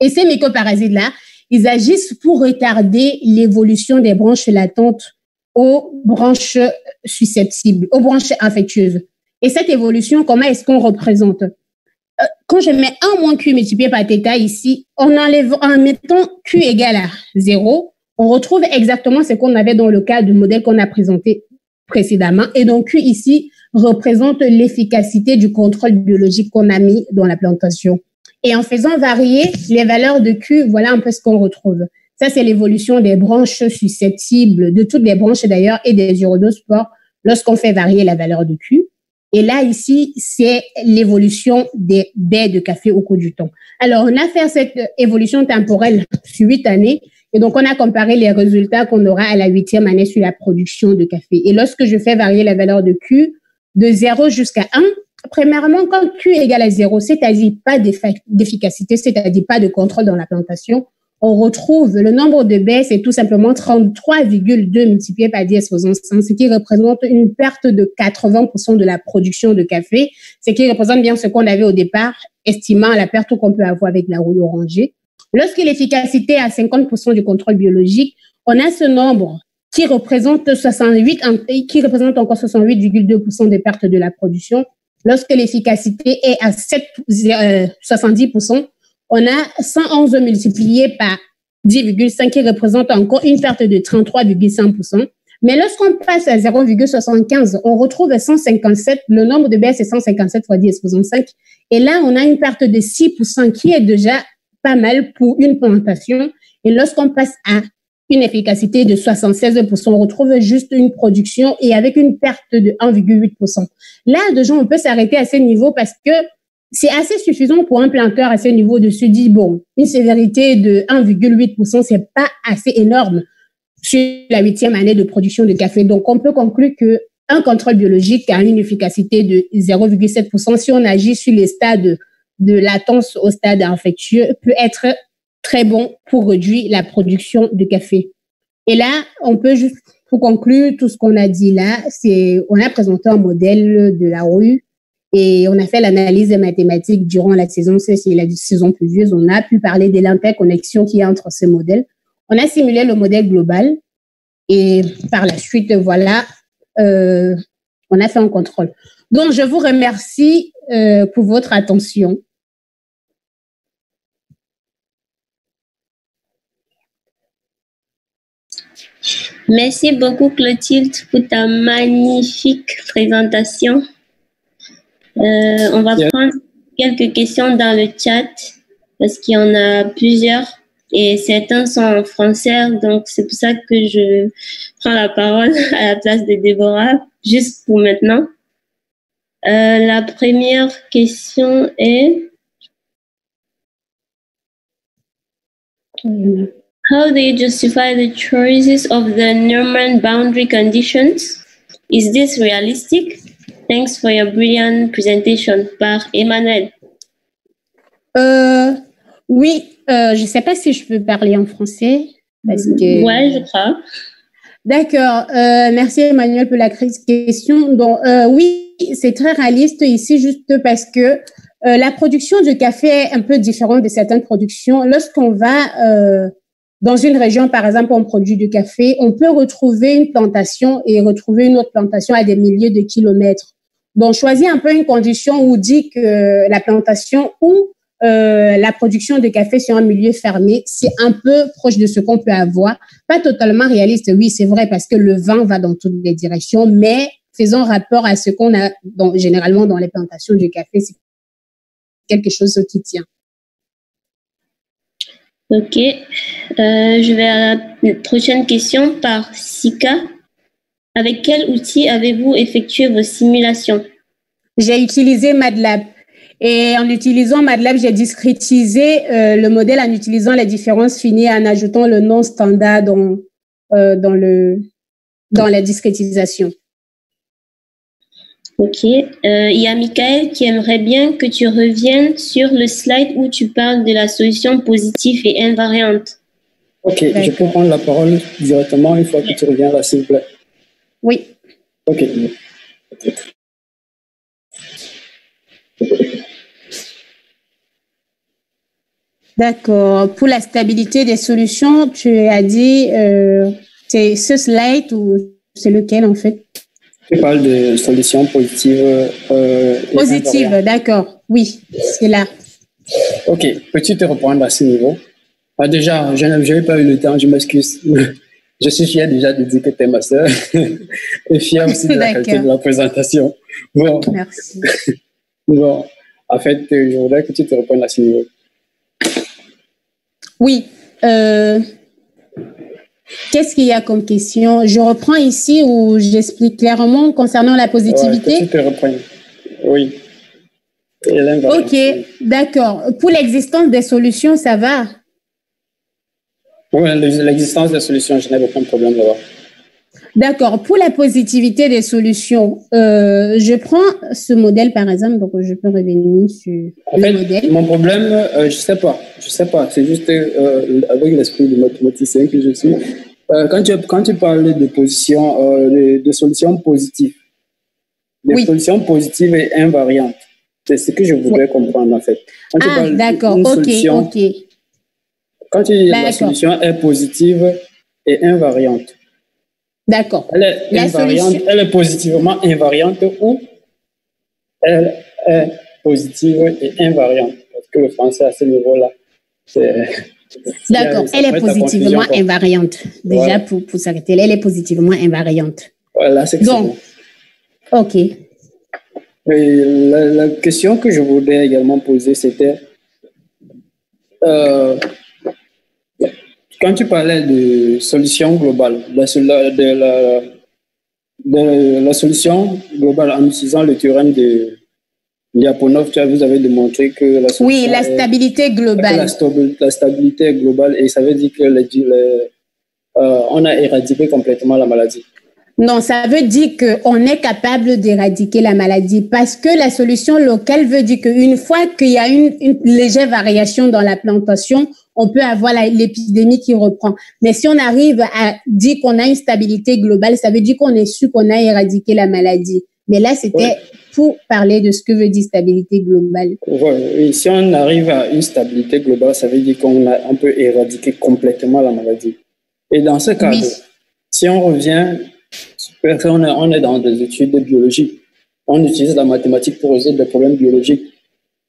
Et ces mycoparasites-là, ils agissent pour retarder l'évolution des branches latentes aux branches susceptibles, aux branches infectieuses. Et cette évolution, comment est-ce qu'on représente? Euh, Quand je mets 1 moins Q multiplié par θ ici, en, enlève, en mettant Q égale à 0, on retrouve exactement ce qu'on avait dans le cas du modèle qu'on a présenté précédemment. Et donc, Q ici représente l'efficacité du contrôle biologique qu'on a mis dans la plantation. Et en faisant varier les valeurs de Q, voilà un peu ce qu'on retrouve. Ça, c'est l'évolution des branches susceptibles, de toutes les branches d'ailleurs, et des urodospores lorsqu'on fait varier la valeur de Q. Et là, ici, c'est l'évolution des baies de café au cours du temps. Alors, on a fait cette évolution temporelle sur huit années. Et donc, on a comparé les résultats qu'on aura à la huitième année sur la production de café. Et lorsque je fais varier la valeur de Q de 0 jusqu'à 1, premièrement, quand Q égale à 0, c'est-à-dire pas d'efficacité, c'est-à-dire pas de contrôle dans la plantation, on retrouve le nombre de baies, c'est tout simplement 33,2 multiplié par 10 exposant 100, ce qui représente une perte de 80% de la production de café, ce qui représente bien ce qu'on avait au départ, estimant la perte qu'on peut avoir avec la rouille orangée. Lorsque l'efficacité est à 50% du contrôle biologique, on a ce nombre qui représente 68, qui représente encore 68,2% des pertes de la production. Lorsque l'efficacité est à 7, 70%, on a 111 multiplié par 10,5 qui représente encore une perte de 33,5%. Mais lorsqu'on passe à 0,75, on retrouve 157. Le nombre de baisses est 157 fois 10 5. Et là, on a une perte de 6% qui est déjà pas mal pour une plantation. Et lorsqu'on passe à une efficacité de 76%, on retrouve juste une production et avec une perte de 1,8%. Là, déjà, on peut s'arrêter à ce niveau parce que c'est assez suffisant pour un planteur à ce niveau de se dire, bon, une sévérité de 1,8%, c'est pas assez énorme sur la huitième année de production de café. Donc, on peut conclure que un contrôle biologique a une efficacité de 0,7% si on agit sur les stades de latence au stade infectieux peut être très bon pour réduire la production de café. Et là, on peut juste, pour conclure tout ce qu'on a dit là, c'est, on a présenté un modèle de la rue et on a fait l'analyse des mathématiques durant la saison, c'est la saison pluvieuse. On a pu parler de l'interconnexion qui y a entre ces modèles. On a simulé le modèle global et par la suite, voilà, euh, on a fait un contrôle. Donc, je vous remercie euh, pour votre attention. Merci beaucoup Clotilde pour ta magnifique présentation. Euh, on va prendre quelques questions dans le chat parce qu'il y en a plusieurs et certains sont en français, donc c'est pour ça que je prends la parole à la place de Déborah, juste pour maintenant. Euh, la première question est How do you justify the choices of the Neumann boundary conditions? Is this realistic? Thanks for your brilliant presentation par Emmanuel. Euh, oui, euh, je ne sais pas si je peux parler en français. Parce que... Ouais, je crois. D'accord. Euh, merci Emmanuel pour la question. Donc, oui, c'est très réaliste ici juste parce que la production de café est un peu différente de certaines productions. Lorsqu'on va dans une région, par exemple, on produit du café, on peut retrouver une plantation et retrouver une autre plantation à des milliers de kilomètres. Donc, choisir un peu une condition où dit que la plantation ou euh, la production de café sur un milieu fermé, c'est un peu proche de ce qu'on peut avoir. Pas totalement réaliste, oui, c'est vrai, parce que le vent va dans toutes les directions, mais faisant rapport à ce qu'on a dans, généralement dans les plantations du café, c'est quelque chose qui tient. Ok. Euh, je vais à la prochaine question par Sika. Avec quel outil avez-vous effectué vos simulations? J'ai utilisé MATLAB. Et en utilisant MATLAB, j'ai discrétisé euh, le modèle en utilisant les différences finies en ajoutant le nom standard dans, euh, dans, le, dans la discrétisation. Ok. Euh, il y a Michael qui aimerait bien que tu reviennes sur le slide où tu parles de la solution positive et invariante. Ok, je peux prendre la parole directement une fois que tu reviens là, s'il vous plaît. Oui. Ok. D'accord. Pour la stabilité des solutions, tu as dit, euh, c'est ce slide ou c'est lequel en fait? Je parle de solutions positives. Euh, positives, d'accord. Oui, c'est là. Ok. Peux-tu te reprendre à ce niveau? Ah, Déjà, je n'avais pas eu le temps, je m'excuse. je suis fier déjà de dire que tu es ma soeur et fier aussi de la qualité de la présentation. Bon. Merci. bon, en fait, je voudrais que tu te reprennes à ce niveau. Oui. Euh, Qu'est-ce qu'il y a comme question? Je reprends ici où j'explique clairement concernant la positivité? tu te reprends. Oui. Ok, d'accord. Pour l'existence des solutions, ça va? Oui, l'existence des solutions, je n'ai aucun problème là-bas. D'accord. Pour la positivité des solutions, euh, je prends ce modèle par exemple, donc je peux revenir sur le modèle. Mon problème, euh, je ne sais pas, je sais pas. C'est juste euh, avec l'esprit de mathématicien que je suis. quand tu quand tu parles de position, de, solutions positives, des solutions positives et invariantes, c'est ce que je voudrais comprendre en fait. ah, d'accord. Ok, ok. Quand tu dis la solution est positive et invariante. D'accord. Elle est, invariante, elle est positivement invariante ou elle est positive et invariante. Parce que le français à ce niveau-là, c'est. D'accord, elle est positivement invariante. Déjà, pour, pour s'arrêter, elle est positivement invariante. Voilà, c'est Donc, ok. la, la, question que je voulais également poser, c'était euh, quand tu parlais de solution globale, de la, de la solution globale en utilisant le théorème de Lyapunov, tu as, vous avez démontré que la Oui, la stabilité globale. La, stabilité globale, et ça veut dire que euh, on a éradiqué complètement la maladie. Non, ça veut dire qu'on est capable d'éradiquer la maladie parce que la solution locale veut dire qu'une fois qu'il y a une, une, légère variation dans la plantation, on peut avoir l'épidémie qui reprend. Mais si on arrive à dire qu'on a une stabilité globale, ça veut dire qu'on est sûr qu'on a éradiqué la maladie. Mais là, c'était pour parler de ce que veut dire stabilité globale. Oui, si on arrive à une stabilité globale, ça veut dire qu'on on peut éradiquer complètement la maladie. Et dans ce cas, si on revient on est, dans des études de biologie. On utilise la mathématique pour résoudre des problèmes biologiques.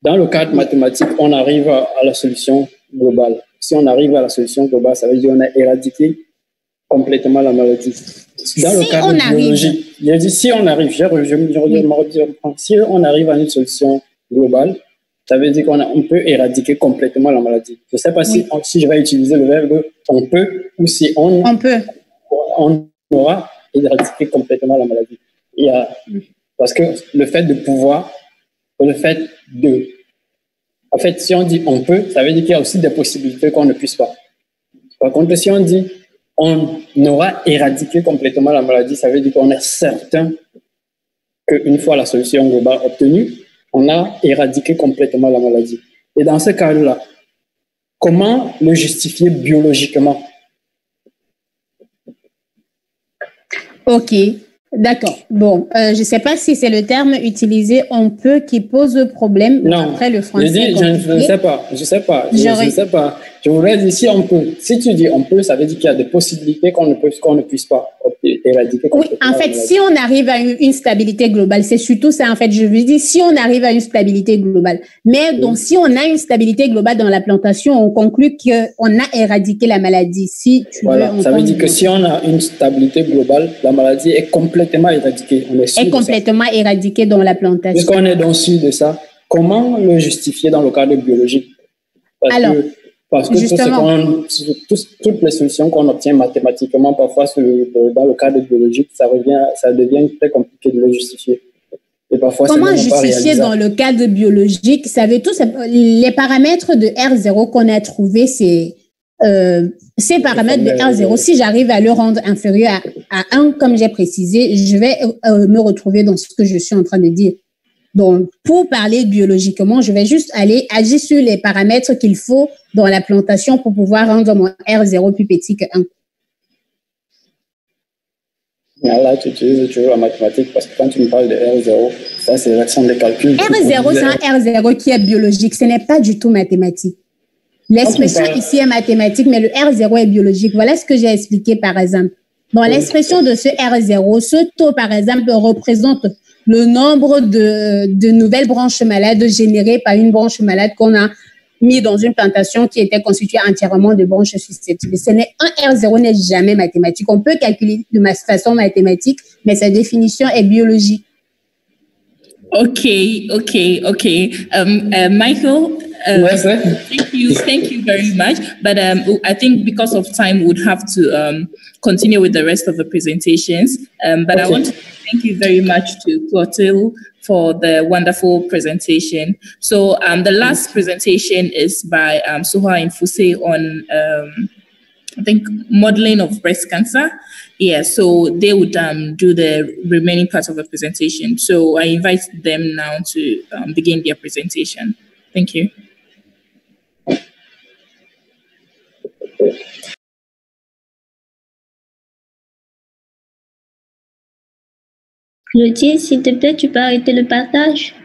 Dans le cadre mathématique, on arrive à, la solution globale. Si on arrive à la solution globale, ça veut dire qu'on a éradiqué complètement la maladie. Dans le cadre biologique, il dit si on arrive, je, si on arrive à une solution globale, ça veut dire qu'on peut éradiquer complètement la maladie. Je ne sais pas si, si je vais utiliser le verbe on peut ou si on, on peut. On aura éradiquer complètement la maladie. A, parce que le fait de pouvoir, le fait de. En fait, si on dit on peut, ça veut dire qu'il y a aussi des possibilités qu'on ne puisse pas. Par contre, si on dit on aura éradiqué complètement la maladie, ça veut dire qu'on est certain qu'une fois la solution globale obtenue, on a éradiqué complètement la maladie. Et dans ce cas-là, comment le justifier biologiquement? Ok. D'accord. Bon, euh, je ne sais pas si c'est le terme utilisé on peut qui pose problème. Non, après le français. Je, je, ne sais pas, je ne sais pas, je ne sais pas. Je voudrais dire si on peut. Si tu dis on peut, ça veut dire qu'il y a des possibilités qu'on ne, peut, qu'on ne puisse pas éradiquer. Oui, en fait, si on arrive à une, stabilité globale, c'est surtout ça, en fait, je veux dire, si on arrive à une stabilité globale. Mais donc, si on a une stabilité globale dans la plantation, on conclut qu'on a éradiqué la maladie. Si tu voilà, ça veut dire que si on a une stabilité globale, la maladie est complètement éradiquée. On est, sûr est complètement éradiquée dans la plantation. Puisqu'on est donc sûr de ça, comment le justifier dans le cadre biologique? Alors, parce que toutes les solutions qu'on obtient mathématiquement, parfois dans le cadre biologique, ça, revient, ça devient très compliqué de les justifier. Et parfois, Comment justifier dans le cadre biologique? Savez tous les paramètres de R0 qu'on a trouvés, c'est euh, ces paramètres de R0, si j'arrive à le rendre inférieur à, à 1, comme j'ai précisé, je vais euh, me retrouver dans ce que je suis en train de dire. Donc, pour parler biologiquement, je vais juste aller agir sur les paramètres qu'il faut dans la plantation pour pouvoir rendre mon R0 plus petit que 1. Là, tu utilises toujours la mathématique parce que quand tu me parles de R0, ça, c'est l'action des calculs. R0, c'est un R0 qui est biologique. Ce n'est pas du tout mathématique. L'expression ici est mathématique, mais le R0 est biologique. Voilà ce que j'ai expliqué, par exemple. Dans l'expression de ce R0, ce taux, par exemple, représente le nombre de, de nouvelles branches malades générées par une branche malade qu'on a mis dans une plantation qui était constituée entièrement de branches susceptibles. Ce n'est un R0 n'est jamais mathématique. On peut calculer de façon mathématique, mais sa définition est biologique. Okay, okay, okay. Um, uh, Michael, Ouais, thank you, thank you very much. But um, I think because of time, we'd have to um, continue with the rest of the presentations. Um, but I want to thank you very much to Clotilde for the wonderful presentation. So um, the last presentation is by um, Sokha Infuse on um, I think modeling of breast cancer. Yeah, so they would um, do the remaining part of the presentation. So I invite them now to um, begin their presentation. Thank you. Clotilde, s'il te plaît, tu peux arrêter le partage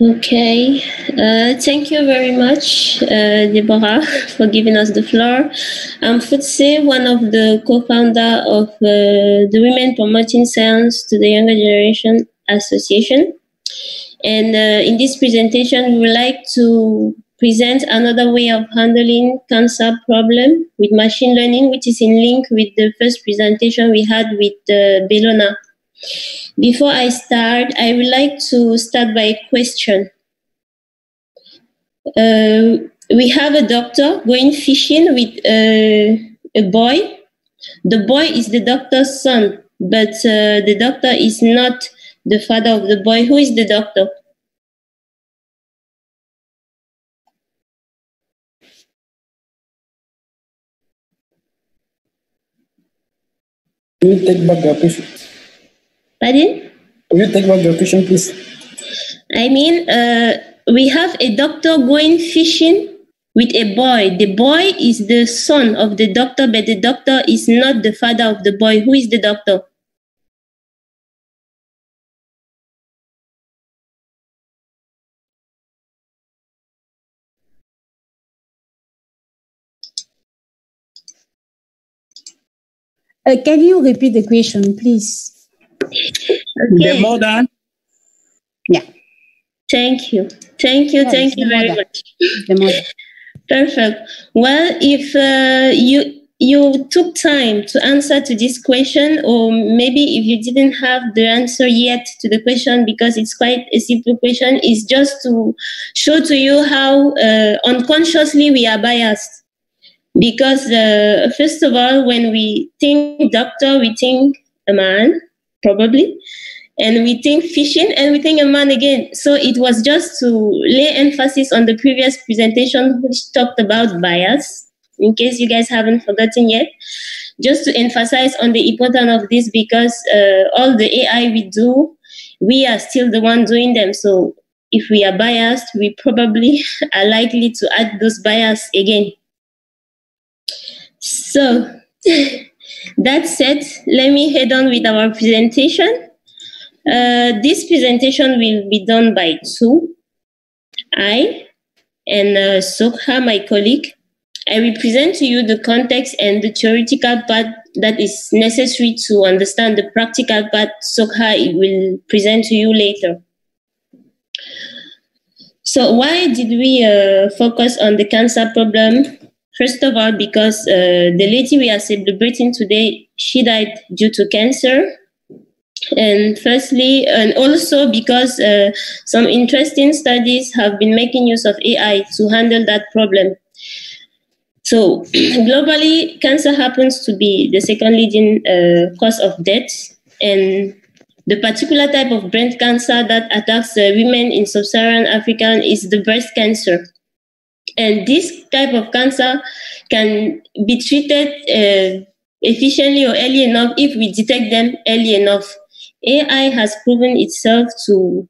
Okay, uh, thank you very much, uh, Deborah, for giving us the floor. I'm Futse, one of the co-founder of uh, the Women Promoting Science to the Younger Generation Association. And uh, in this presentation, we would like to present another way of handling cancer problem with machine learning, which is in link with the first presentation we had with uh, Bellona. Before I start, I would like to start by a question. Uh, we have a doctor going fishing with a, a boy. The boy is the doctor's son, but uh, the doctor is not the father of the boy. Who is the doctor? You take back the? Pardon? Will you take back the question, please? I mean, uh, we have a doctor going fishing with a boy. The boy is the son of the doctor, but the doctor is not the father of the boy. Who is the doctor? Uh, can you repeat the question, please? The Okay. mother. Yeah, Thank you. Thank you. Yes, Thank you very mother. much. the mother. Perfect. Well, if uh, you you took time to answer to this question, or maybe if you didn't have the answer yet to the question because it's quite a simple question, is just to show to you how uh, unconsciously we are biased. Because uh, first of all, when we think doctor, we think a man, probably and we think fishing and we think a man again. So it was just to lay emphasis on the previous presentation, which talked about bias, in case you guys haven't forgotten yet. Just to emphasize on the importance of this because uh, all the AI we do, we are still the one doing them. So if we are biased, we probably are likely to add those bias again. So that said, let me head on with our presentation. Uh, this presentation will be done by two. I and uh, Sokha, my colleague. I will present to you the context and the theoretical part that is necessary to understand the practical part Sokha will present to you later. So why did we uh, focus on the cancer problem? First of all, because uh, the lady we are celebrating today, she died due to cancer. And firstly and also because uh, some interesting studies have been making use of ai to handle that problem. So globally cancer happens to be the second leading uh, cause of death. And the particular type of breast cancer that attacks uh, women in sub-saharan africa is the breast cancer and this type of cancer can be treated uh, efficiently or early enough if we detect them early enough. AI has proven itself to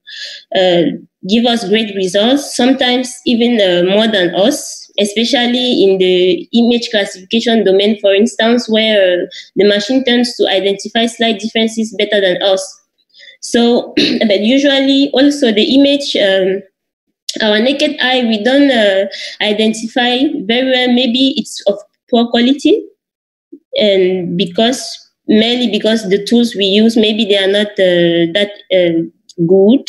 uh, give us great results, sometimes even uh, more than us, especially in the image classification domain, for instance, where uh, the machine tends to identify slight differences better than us. So, but usually also the image, um, our naked eye, we don't uh, identify very well. Maybe it's of poor quality, and because mainly because the tools we use maybe they are not uh, that uh, good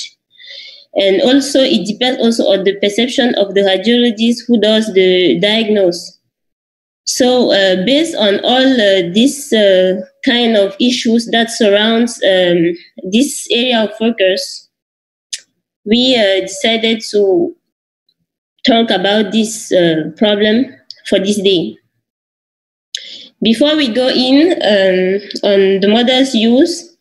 and also it depends also on the perception of the radiologist who does the diagnose so uh, based on all uh, these uh, kind of issues that surrounds um, this area of focus we uh, decided to talk about this problem for this day before we go in um, on the models used,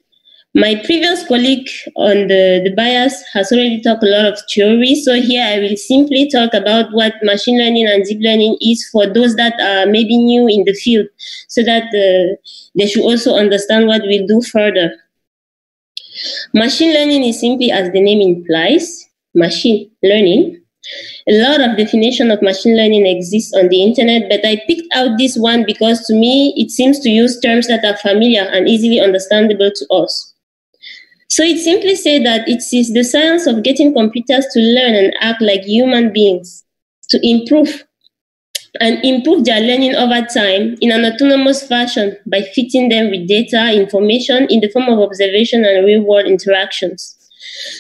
my previous colleague on the, the bias has already talked a lot of theory. So here I will simply talk about what machine learning and deep learning is for those that are maybe new in the field so that uh, they should also understand what we'll do further. Machine learning is simply as the name implies, machine learning a lot of definition of machine learning exists on the internet, but I picked out this one because to me it seems to use terms that are familiar and easily understandable to us. So it simply says that it is the science of getting computers to learn and act like human beings, to improve and improve their learning over time in an autonomous fashion by fitting them with data, information in the form of observation and real world interactions.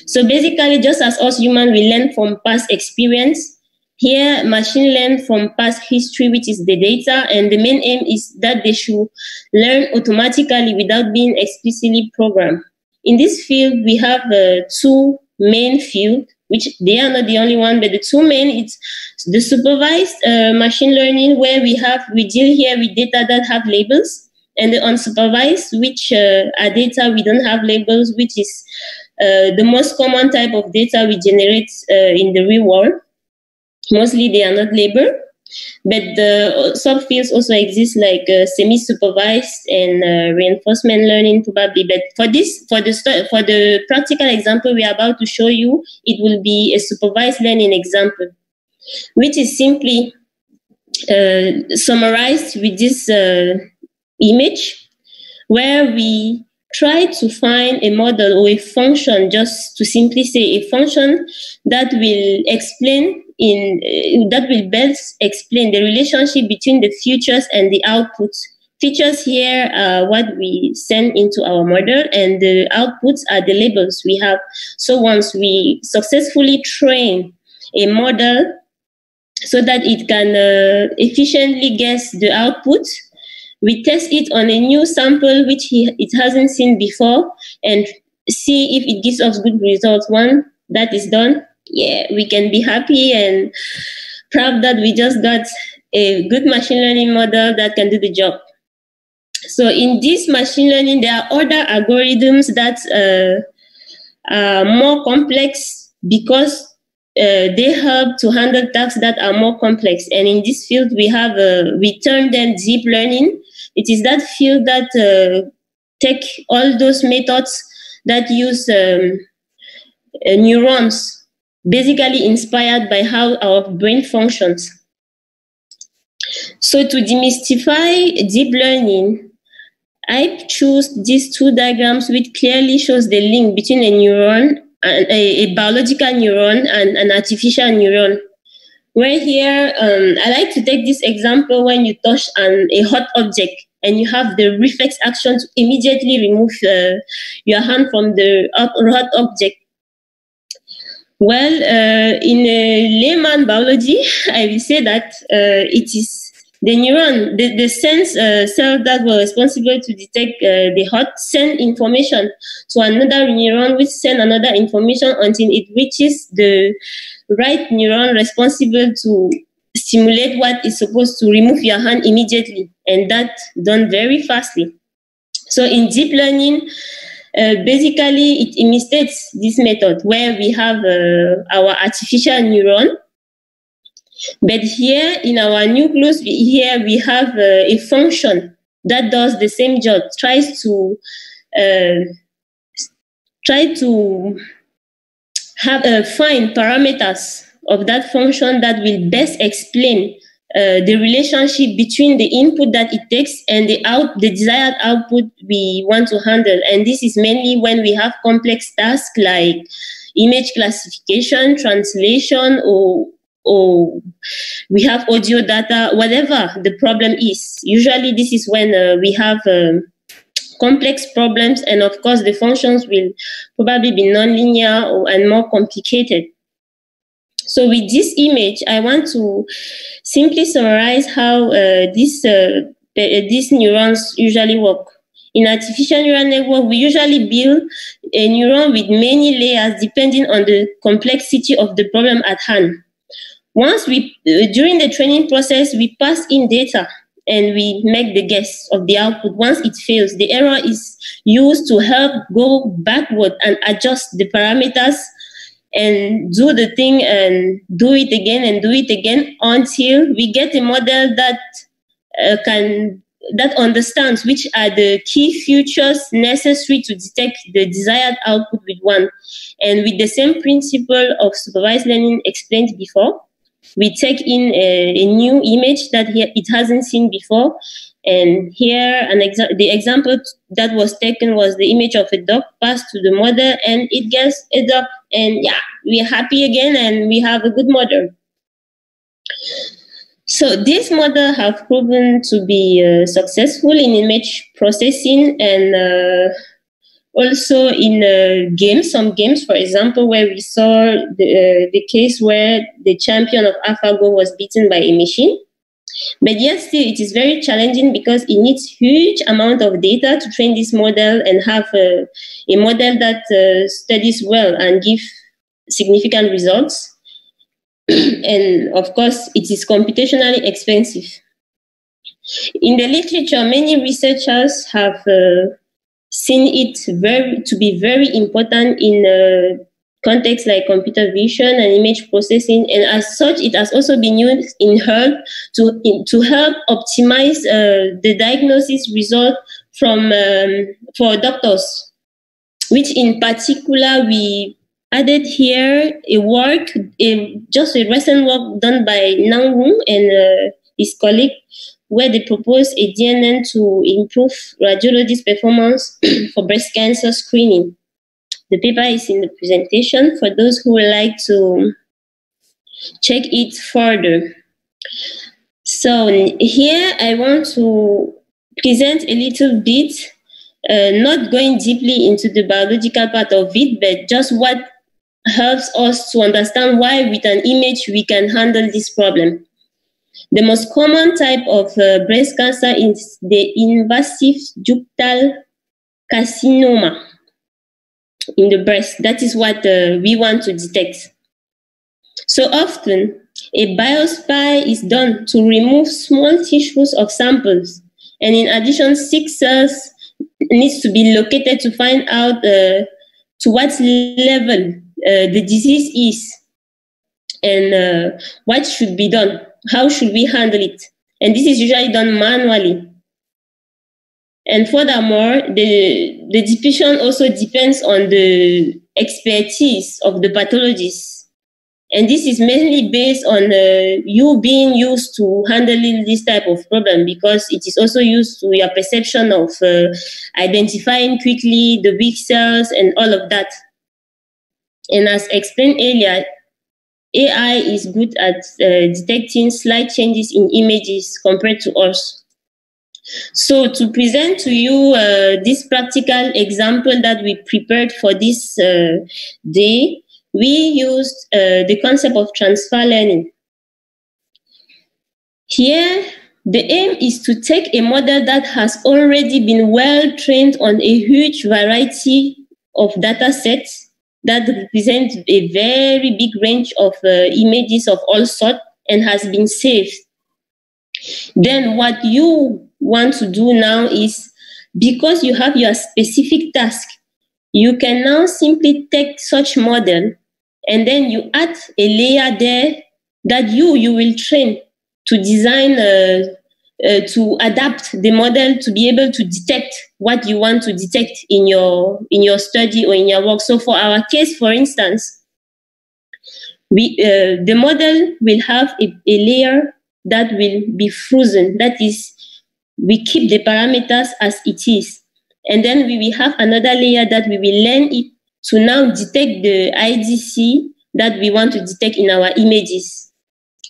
So basically, just as us humans, we learn from past experience. Here, machine learn from past history, which is the data, and the main aim is that they should learn automatically without being explicitly programmed. In this field, we have uh, two main fields, which they are not the only one, but the two main it's the supervised uh, machine learning, where we have we deal here with data that have labels, and the unsupervised, which uh, are data we don't have labels, which is uh, the most common type of data we generate uh, in the real world, mostly they are not labeled, but the subfields also exist like uh, semi-supervised and uh, reinforcement learning probably. But for this, for the for the practical example we are about to show you, it will be a supervised learning example, which is simply uh, summarized with this image, where we try to find a model or a function, just to simply say a function that will explain in uh, that will best explain the relationship between the features and the outputs. Features here are what we send into our model, and the outputs are the labels we have. So once we successfully train a model so that it can uh, efficiently guess the output, we test it on a new sample which he, it hasn't seen before and see if it gives us good results. One, that is done. Yeah, we can be happy and proud that we just got a good machine learning model that can do the job. So in this machine learning, there are other algorithms that uh, are more complex because uh, they help to handle tasks that are more complex. And in this field, we have uh, we term them deep learning. It is that field that uh, take all those methods that use um, uh, neurons, basically inspired by how our brain functions. So to demystify deep learning, I choose these two diagrams which clearly shows the link between a neuron a, a biological neuron and an artificial neuron. Where here, um, I like to take this example when you touch an, a hot object and you have the reflex action to immediately remove uh, your hand from the hot object. Well, uh, in layman biology, I will say that uh, it is the neuron, the, the sense uh, cell that were responsible to detect uh, the hot send information to another neuron, which send another information until it reaches the right neuron responsible to stimulate what is supposed to remove your hand immediately, and that done very fastly. So in deep learning, uh, basically it imitates this method where we have uh, our artificial neuron. But here in our nucleus, here we have uh, a function that does the same job tries to uh, try to have uh, find parameters of that function that will best explain uh, the relationship between the input that it takes and the out the desired output we want to handle. And this is mainly when we have complex tasks like image classification translation or or we have audio data whatever the problem is. Usually this is when uh, we have um, complex problems and of course the functions will probably be nonlinear or, and more complicated so with this image, I want to simply summarize how uh, this, uh, these neurons usually work. In artificial neural network, we usually build a neuron with many layers depending on the complexity of the problem at hand. Once we, uh, during the training process, we pass in data and we make the guess of the output. Once it fails, the error is used to help go backward and adjust the parameters and do the thing and do it again and do it again until we get a model that uh, can that understands which are the key features necessary to detect the desired output with one. And with the same principle of supervised learning explained before we take in a, a new image that it hasn't seen before. And here, an exa- the example that was taken was the image of a dog passed to the mother, and it gets a dog, and yeah, we're happy again, and we have a good mother. So this model have proven to be uh, successful in image processing and uh, also in uh, games, some games, for example, where we saw the, uh, the case where the champion of AlphaGo was beaten by a machine. But yet still it is very challenging because it needs huge amount of data to train this model and have a, a model that uh, studies well and give significant results. and of course, it is computationally expensive. In the literature, many researchers have uh, seen it very to be very important in uh, contexts like computer vision and image processing. And as such, it has also been used in help to, in, to help optimize uh, the diagnosis result from um, for doctors, which in particular we added here a work, a, just a recent work done by Nan Wu and uh, his colleague, where they proposed a DNN to improve radiology's performance for breast cancer screening. The paper is in the presentation for those who would like to check it further. So here I want to present a little bit, uh, not going deeply into the biological part of it, but just what helps us to understand why with an image we can handle this problem. The most common type of uh, breast cancer is the invasive ductal carcinoma in the breast. That is what uh, we want to detect. So often, a biopsy is done to remove small tissues of samples. And in addition, six cells needs to be located to find out uh, to what level uh, the disease is and uh, what should be done. How should we handle it? And this is usually done manually. And furthermore, the, the decision also depends on the expertise of the pathologist. And this is mainly based on uh, you being used to handling this type of problem because it is also used to your perception of uh, identifying quickly the weak cells and all of that. And as explained earlier, AI is good at uh, detecting slight changes in images compared to us. So to present to you uh, this practical example that we prepared for this uh, day, we used uh, the concept of transfer learning. Here, the aim is to take a model that has already been well trained on a huge variety of data sets that represent a very big range of uh, images of all sorts and has been saved. Then what you want to do now is because you have your specific task, you can now simply take such model and then you add a layer there that you you will train to design uh, uh, to adapt the model to be able to detect what you want to detect in your in your study or in your work. So for our case, for instance, we uh, the model will have a, a layer that will be frozen. That is, we keep the parameters as it is, and then we will have another layer that we will learn it to now detect the IDC that we want to detect in our images,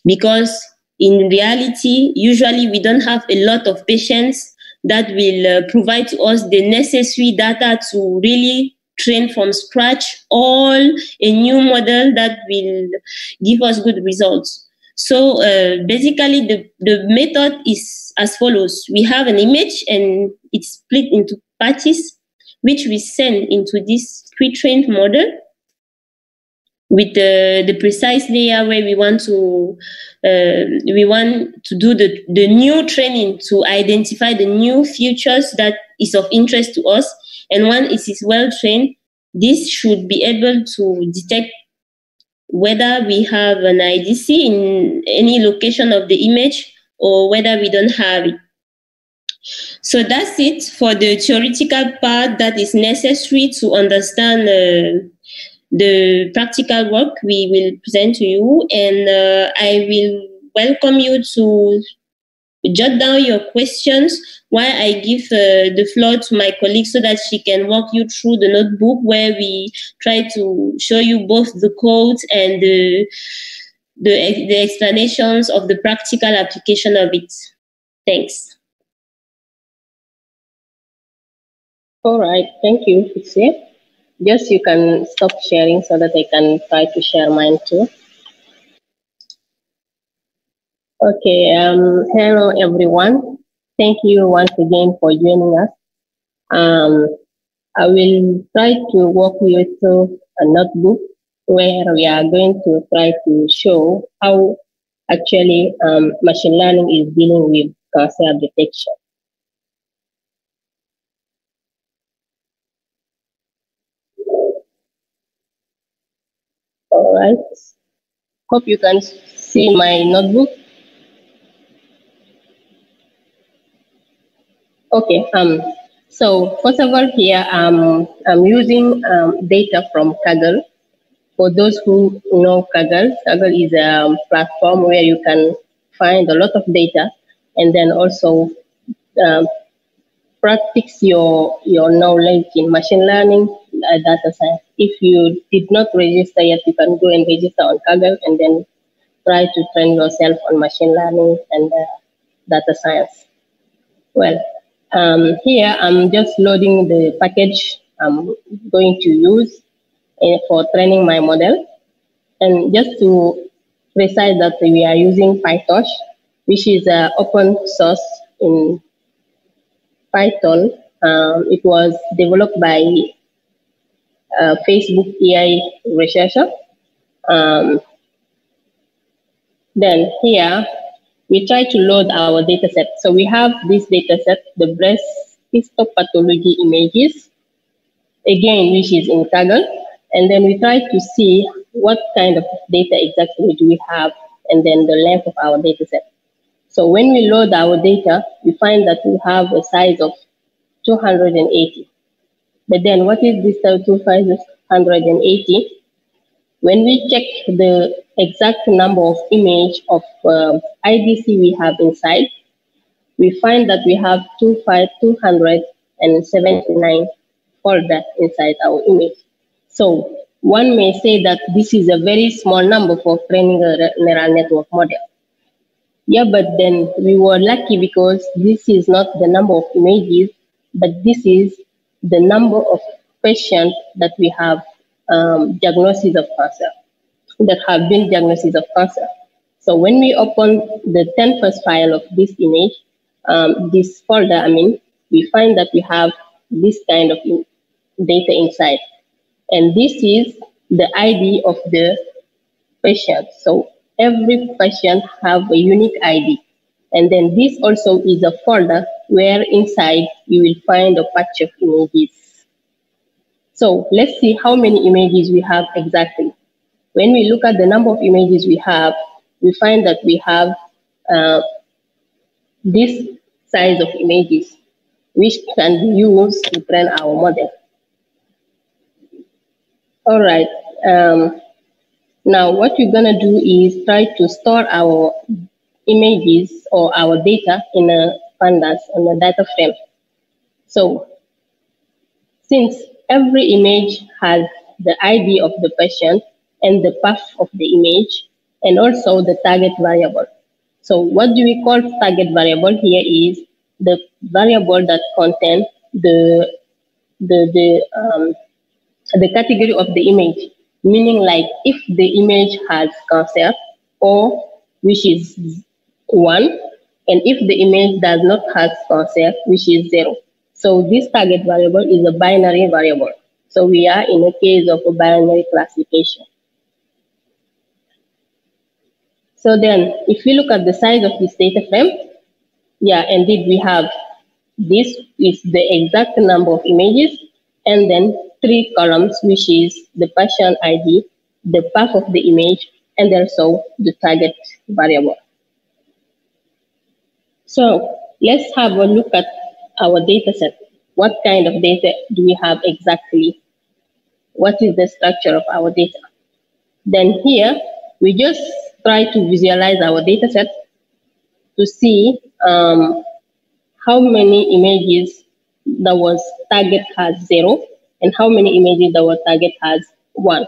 because in reality, usually we don't have a lot of patients that will uh, provide to us the necessary data to really train from scratch all a new model that will give us good results. So uh, basically, the, the method is as follows. We have an image and it's split into patches, which we send into this pre-trained model with the, the precise layer where we want to uh, we want to do the, the new training to identify the new features that is of interest to us and when it is well trained this should be able to detect whether we have an idc in any location of the image or whether we don't have it. So that's it for the theoretical part that is necessary to understand uh, the practical work we will present to you, and uh, I will welcome you to jot down your questions while I give uh, the floor to my colleague so that she can walk you through the notebook where we try to show you both the codes and the, the, the explanations of the practical application of it. Thanks. All right, thank you, Fitzie. Just you can stop sharing so that I can try to share mine too. Okay, um, hello everyone. Thank you once again for joining us. Um, I will try to walk you through a notebook where we are going to try to show how actually um, machine learning is dealing with cancer detection. All right. Hope you can see my notebook. Okay. Um. So first of all, here um, I'm using um, data from Kaggle. For those who know Kaggle, Kaggle is a platform where you can find a lot of data and then also um, practice your your knowledge in machine learning, uh, data science. If you did not register yet, you can go and register on Kaggle and then try to train yourself on machine learning and uh, data science. Well, um, here I'm just loading the package I'm going to use uh, for training my model. And just to precise that we are using PyTorch, which is uh, open source in Python. Um, it was developed by uh, Facebook AI researcher. Um, then here, we try to load our data set. So we have this data set, the breast histopathology images, again, which is in Kaggle. And then we try to see what kind of data exactly do we have, and then the length of our data set. So when we load our data, we find that we have a size of 280. But then what is this 280? When we check the exact number of image of uh, IDC we have inside, we find that we have 279 folder inside our image. So one may say that this is a very small number for training a neural network model. Yeah, but then we were lucky because this is not the number of images, but this is the number of patients that we have um, diagnosis of cancer, that have been diagnosis of cancer. So when we open the 10 first file of this image, um, this folder, I mean, we find that we have this kind of data inside. And this is the ID of the patient. So every patient have a unique ID. And then this also is a folder where inside you will find a patch of images. So let's see how many images we have exactly. When we look at the number of images we have, we find that we have uh, this size of images, which can be used to train our model. All right. Um, now, what we're gonna do is try to store our images or our data in a pandas in a data frame. So, since every image has the ID of the patient and the path of the image, and also the target variable. So what do we call target variable here is the variable that contains the the the um, the category of the image, meaning like if the image has cancer or which is one, and if the image does not have cancer, which is zero. So this target variable is a binary variable. So we are in a case of a binary classification. So then if we look at the size of this data frame, yeah, indeed we have this is the exact number of images and then three columns, which is the patient ID, the path of the image, and also the target variable. So let's have a look at our data set. What kind of data do we have exactly? What is the structure of our data? Then here, we just try to visualize our data set to see um, how many images that was target has zero and how many images that was target has one.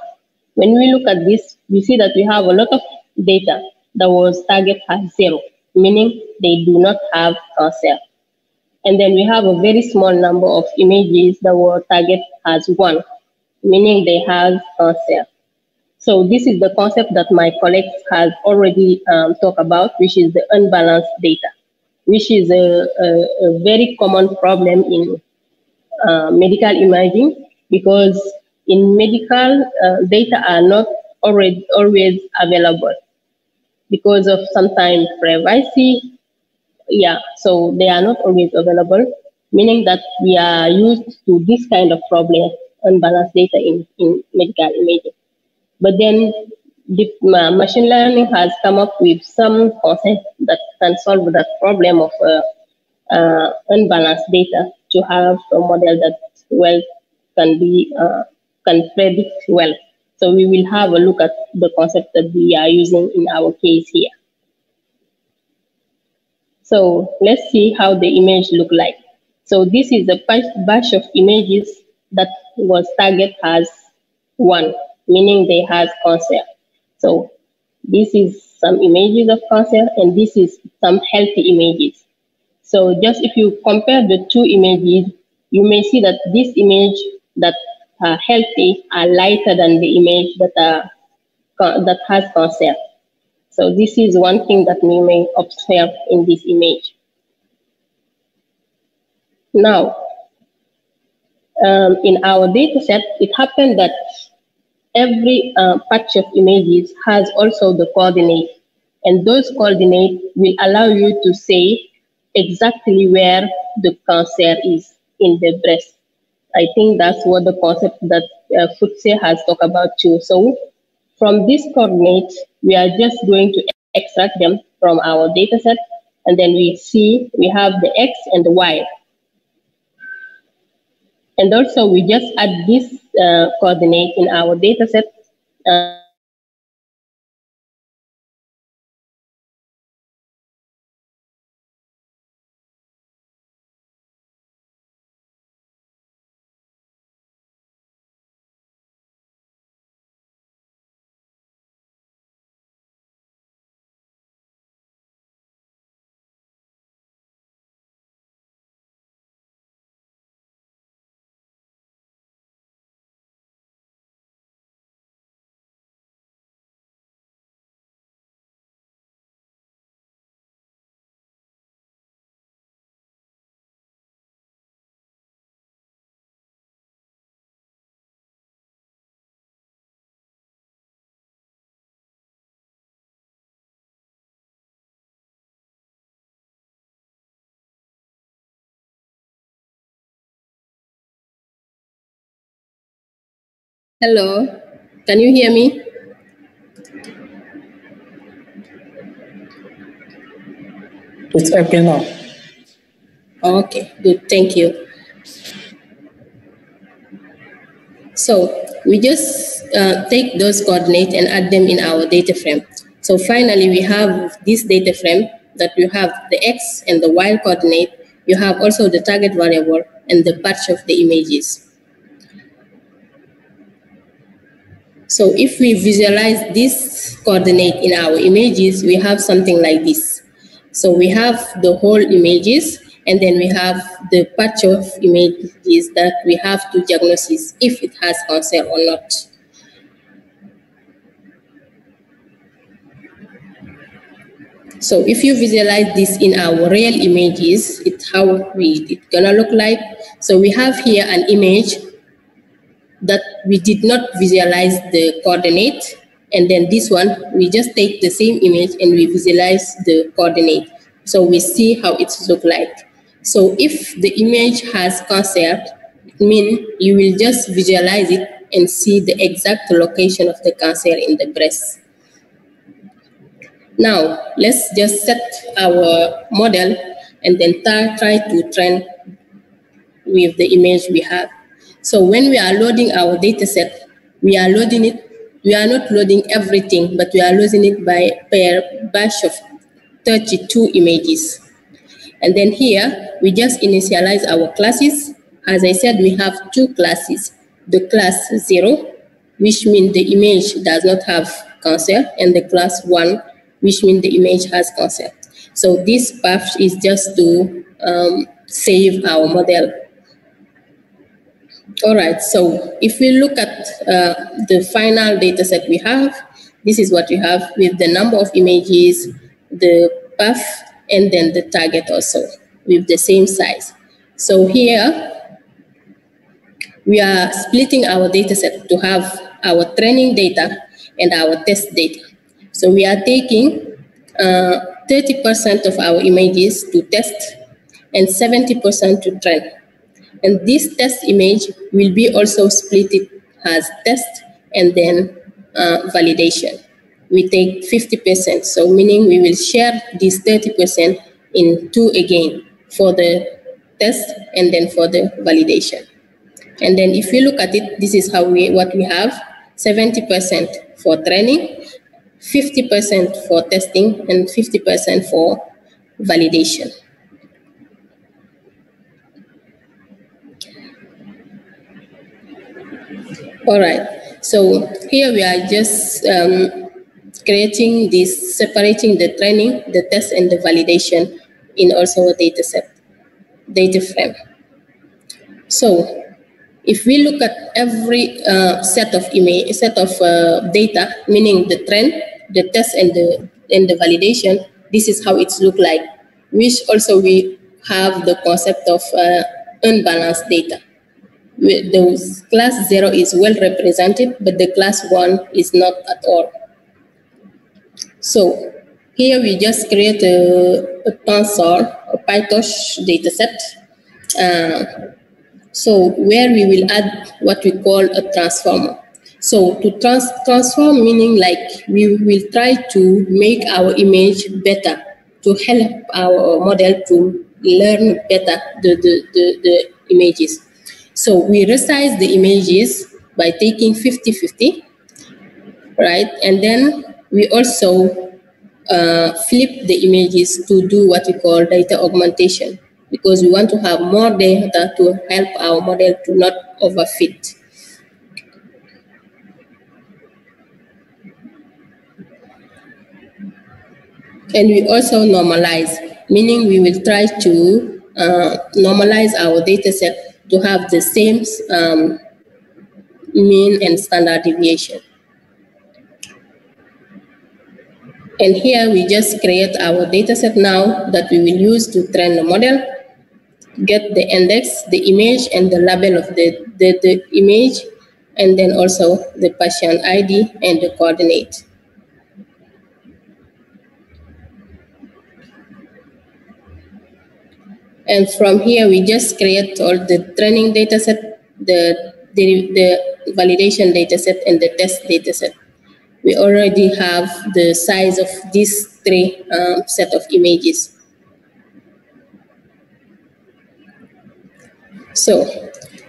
When we look at this, we see that we have a lot of data that was target has zero, meaning they do not have concept. And then we have a very small number of images that were target has one, meaning they have concept. So this is the concept that my colleague has already um, talked about, which is the unbalanced data, which is a, a, a very common problem in uh, medical imaging because in medical uh, data are not already always available because of sometimes privacy. Yeah, so they are not always available, meaning that we are used to this kind of problem, unbalanced data in, in medical imaging. But then the uh, machine learning has come up with some concept that can solve that problem of uh, uh, unbalanced data to have a model that well can be uh, can predict well. So we will have a look at the concept that we are using in our case here. So let's see how the image look like. So this is a batch of images that was target as one meaning they have cancer. So this is some images of cancer and this is some healthy images. So just if you compare the two images, you may see that this image that are healthy are lighter than the image that are that has cancer. So this is one thing that we may observe in this image. Now, um, in our data set, it happened that every uh, patch of images has also the coordinate and those coordinates will allow you to say exactly where the cancer is in the breast. I think that's what the concept that uh, Futse has talked about too. So from these coordinates, we are just going to extract them from our data set and then we see we have the X and the Y. And also we just add this uh, coordinate in our data set. Uh, Hello, can you hear me? It's okay now. Okay, good. Thank you. So we just uh, take those coordinates and add them in our data frame. So finally, we have this data frame that you have the X and the Y coordinate. You have also the target variable and the patch of the images. So if we visualize this coordinate in our images, we have something like this. So we have the whole images, and then we have the patch of images that we have to diagnose if it has cancer or not. So if you visualize this in our real images, it's how we it's gonna look like. So we have here an image that we did not visualize the coordinate. And then this one, we just take the same image and we visualize the coordinate. So we see how it look like. So if the image has concept, it means you will just visualize it and see the exact location of the cancer in the breast. Now, let's just set our model and then try to train with the image we have. So when we are loading our data set, we are loading it, we are not loading everything, but we are loading it by per batch of 32 images. And then here, we just initialize our classes. As I said, we have two classes. The class zero, which means the image does not have cancer, and the class one, which means the image has cancer. So this path is just to um, save our model all right, so if we look at uh, the final data set we have, this is what we have with the number of images, the path, and then the target also with the same size. So here, we are splitting our data set to have our training data and our test data. So we are taking 30% uh, of our images to test and 70% to train. And this test image will be also split as test and then uh, validation. We take 50%, so meaning we will share this 30% in two again for the test and then for the validation. And then if you look at it, this is how we what we have 70% for training, 50% for testing, and 50% for validation. All right. So here we are just um, creating this, separating the training, the test, and the validation in also a data set, data frame. So if we look at every uh, set of image, set of uh, data, meaning the trend, the test, and the and the validation, this is how it's look like. Which also we have the concept of uh, unbalanced data the class 0 is well represented, but the class 1 is not at all. So here we just create a, a tensor, a PyTorch dataset. Uh, so where we will add what we call a transformer. So to trans transform meaning like we will try to make our image better to help our model to learn better the, the, the, the images. So we resize the images by taking 50-50, right? And then we also uh, flip the images to do what we call data augmentation because we want to have more data to help our model to not overfit. And we also normalize, meaning we will try to uh, normalize our data set to have the same um, mean and standard deviation. And here we just create our dataset now that we will use to train the model, get the index, the image, and the label of the, the, the image, and then also the patient ID and the coordinate. And from here, we just create all the training dataset, the, the, the validation dataset, and the test dataset. We already have the size of these three um, set of images. So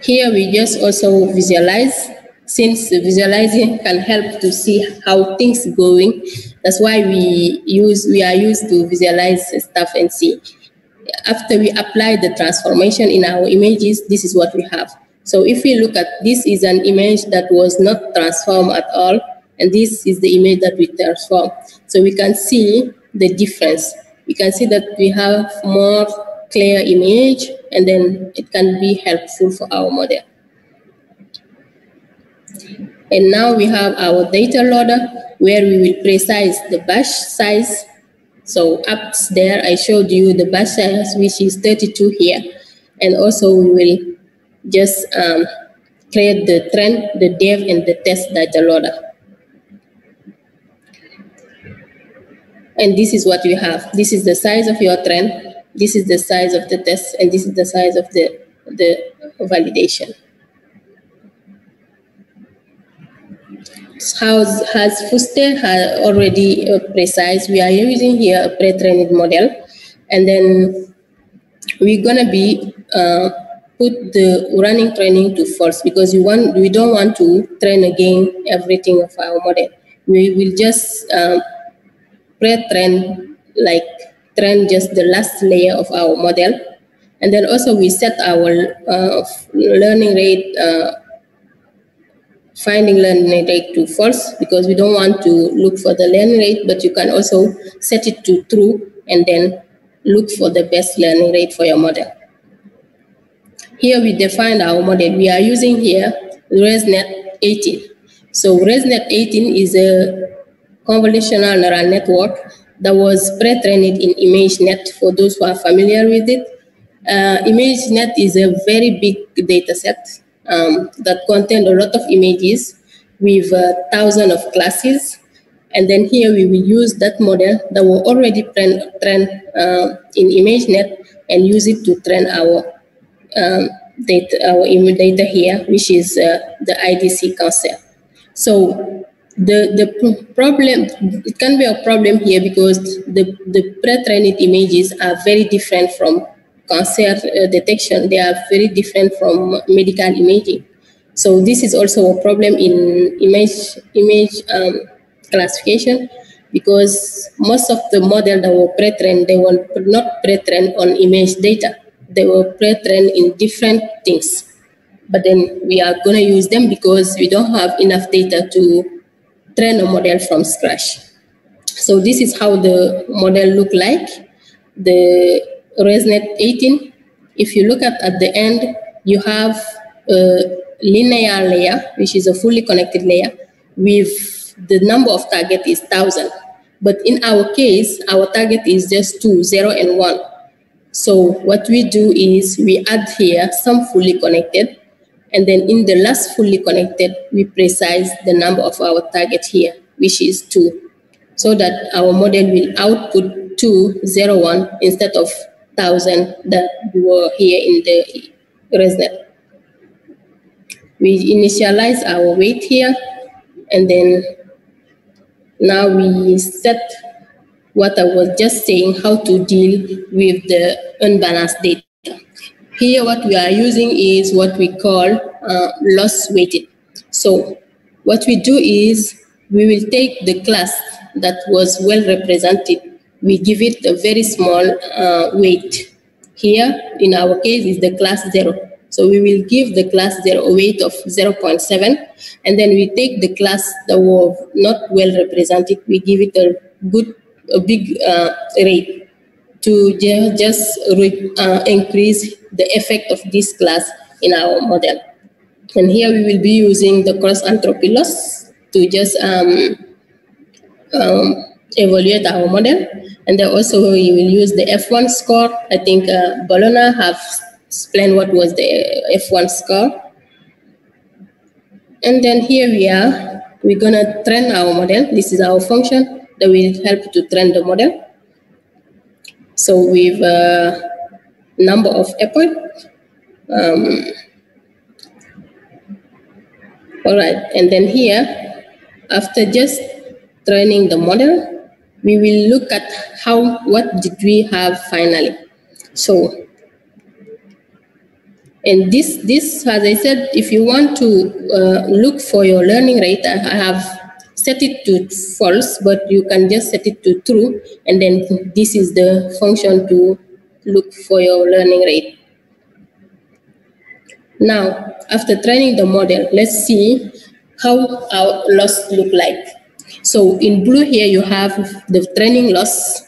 here we just also visualize since visualizing can help to see how things going. That's why we use we are used to visualize stuff and see. After we apply the transformation in our images, this is what we have. So if we look at this is an image that was not transformed at all, and this is the image that we transform. So we can see the difference. We can see that we have more clear image, and then it can be helpful for our model. And now we have our data loader where we will precise the batch size. So up there, I showed you the size, which is 32 here. And also we will just um, create the trend, the dev, and the test data loader. And this is what you have. This is the size of your trend. This is the size of the test, and this is the size of the, the validation. How has Fuste already uh, precise? We are using here a pre-trained model, and then we're gonna be uh, put the running training to false because we want we don't want to train again everything of our model. We will just um, pre-train like train just the last layer of our model, and then also we set our uh, learning rate. Finding learning rate to false because we don't want to look for the learning rate, but you can also set it to true and then look for the best learning rate for your model. Here we define our model. We are using here ResNet 18. So ResNet 18 is a convolutional neural network that was pre-trained in ImageNet for those who are familiar with it. Uh, ImageNet is a very big data set um, that contain a lot of images with a thousand of classes. And then here we will use that model that were already trained, trained uh, in ImageNet and use it to train our um, data, our image data here, which is uh, the IDC concept. So the, the problem, it can be a problem here because the, the pre-trained images are very different from cancer detection, they are very different from medical imaging. So this is also a problem in image image um, classification because most of the model that were pre-trained, they were not pre-trained on image data. They were pre-trained in different things. But then we are going to use them because we don't have enough data to train a model from scratch. So this is how the model look like. The ResNet 18, if you look at at the end, you have a linear layer, which is a fully connected layer, with the number of target is 1,000. But in our case, our target is just two, zero and one. So what we do is we add here some fully connected, and then in the last fully connected, we precise the number of our target here, which is two, so that our model will output two, zero, one instead of thousand that were here in the ResNet. We initialize our weight here, and then now we set what I was just saying, how to deal with the unbalanced data. Here, what we are using is what we call uh, loss weighted. So what we do is we will take the class that was well represented we give it a very small uh, weight. Here, in our case, is the class zero. So we will give the class zero a weight of 0.7, and then we take the class that was not well represented, we give it a good, a big uh, rate to just uh, increase the effect of this class in our model. And here we will be using the cross entropy loss to just um, um, evaluate our model. And then also we will use the F1 score. I think uh, Bologna have explained what was the F1 score. And then here we are, we're gonna train our model. This is our function that will help to train the model. So a uh, number of epoch, um, all right, and then here, after just training the model, we will look at how, what did we have finally. So And this, this, as I said, if you want to uh, look for your learning rate, I have set it to false, but you can just set it to true. And then this is the function to look for your learning rate. Now, after training the model, let's see how our loss look like. So in blue here, you have the training loss,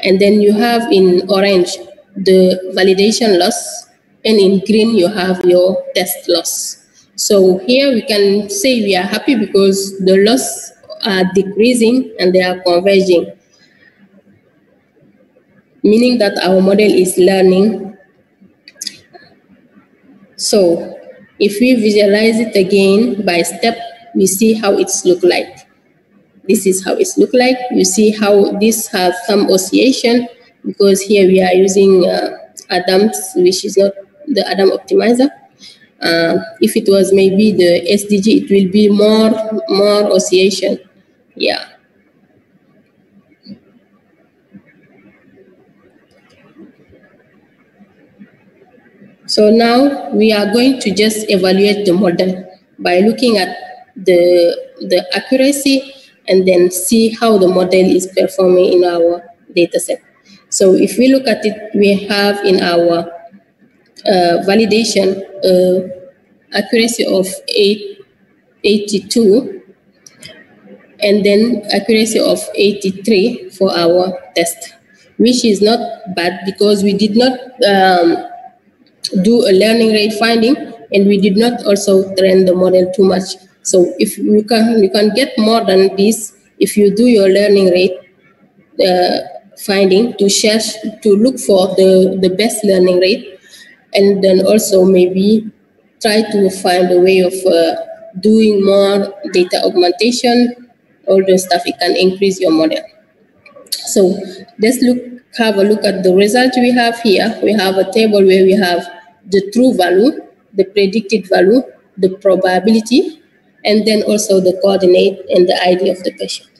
and then you have in orange the validation loss, and in green you have your test loss. So here we can say we are happy because the loss are decreasing and they are converging, meaning that our model is learning. So if we visualize it again by step, we see how it's look like. This is how it's look like. You see how this has some oscillation because here we are using uh, Adams, which is not the Adam optimizer. Uh, if it was maybe the SDG, it will be more more oscillation. Yeah. So now we are going to just evaluate the model by looking at the, the accuracy and then see how the model is performing in our data set. So if we look at it, we have in our uh, validation uh, accuracy of 8, 82 and then accuracy of 83 for our test, which is not bad because we did not um, do a learning rate finding and we did not also train the model too much. So if you can, you can get more than this if you do your learning rate uh, finding to share, to look for the, the best learning rate and then also maybe try to find a way of uh, doing more data augmentation, all the stuff, it can increase your model. So let's look, have a look at the result we have here. We have a table where we have the true value, the predicted value, the probability, and then also the coordinate and the ID of the patient.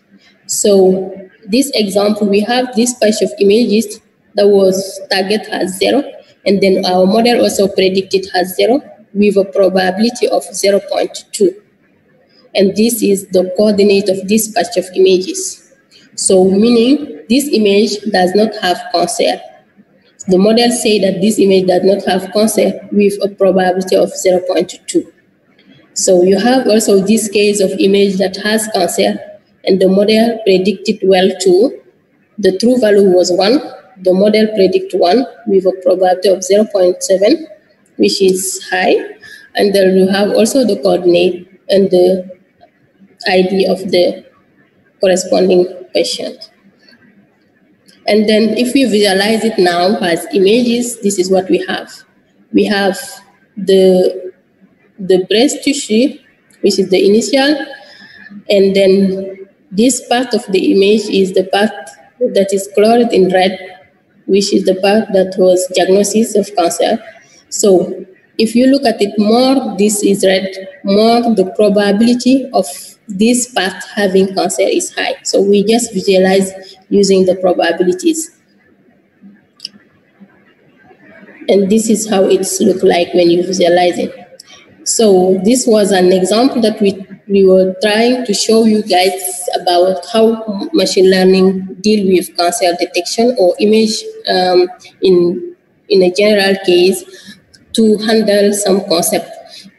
So this example, we have this batch of images that was target has zero, and then our model also predicted has zero with a probability of 0.2. And this is the coordinate of this batch of images. So meaning this image does not have cancer. The model say that this image does not have cancer with a probability of 0.2. So you have also this case of image that has cancer and the model predicted well too. The true value was 1. The model predicted 1 with a probability of 0.7, which is high. And then you have also the coordinate and the ID of the corresponding patient. And then if we visualize it now as images, this is what we have. We have the, the breast tissue, which is the initial, and then this part of the image is the part that is colored in red, which is the part that was diagnosis of cancer. So if you look at it more, this is red, more the probability of this part having cancer is high. So we just visualize using the probabilities. And this is how it's look like when you visualize it. So this was an example that we, we were trying to show you guys about how machine learning deal with cancer detection or image um, in, in a general case to handle some concept.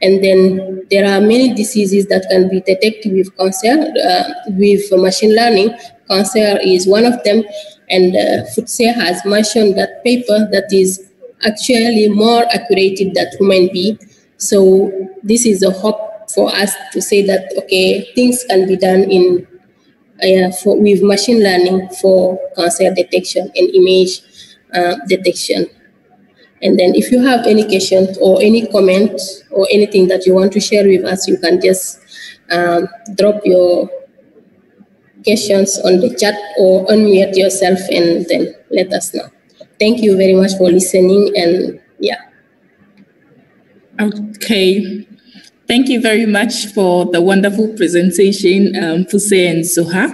And then there are many diseases that can be detected with cancer, uh, with machine learning. Cancer is one of them. And uh, Futse has mentioned that paper that is actually more accurate than human being. So this is a hope for us to say that, okay, things can be done in uh, for, with machine learning for cancer detection and image uh, detection. And then if you have any questions or any comment or anything that you want to share with us, you can just um, drop your questions on the chat or unmute yourself and then let us know. Thank you very much for listening and yeah. Okay. Thank you very much for the wonderful presentation, um, Fuse and Zoha.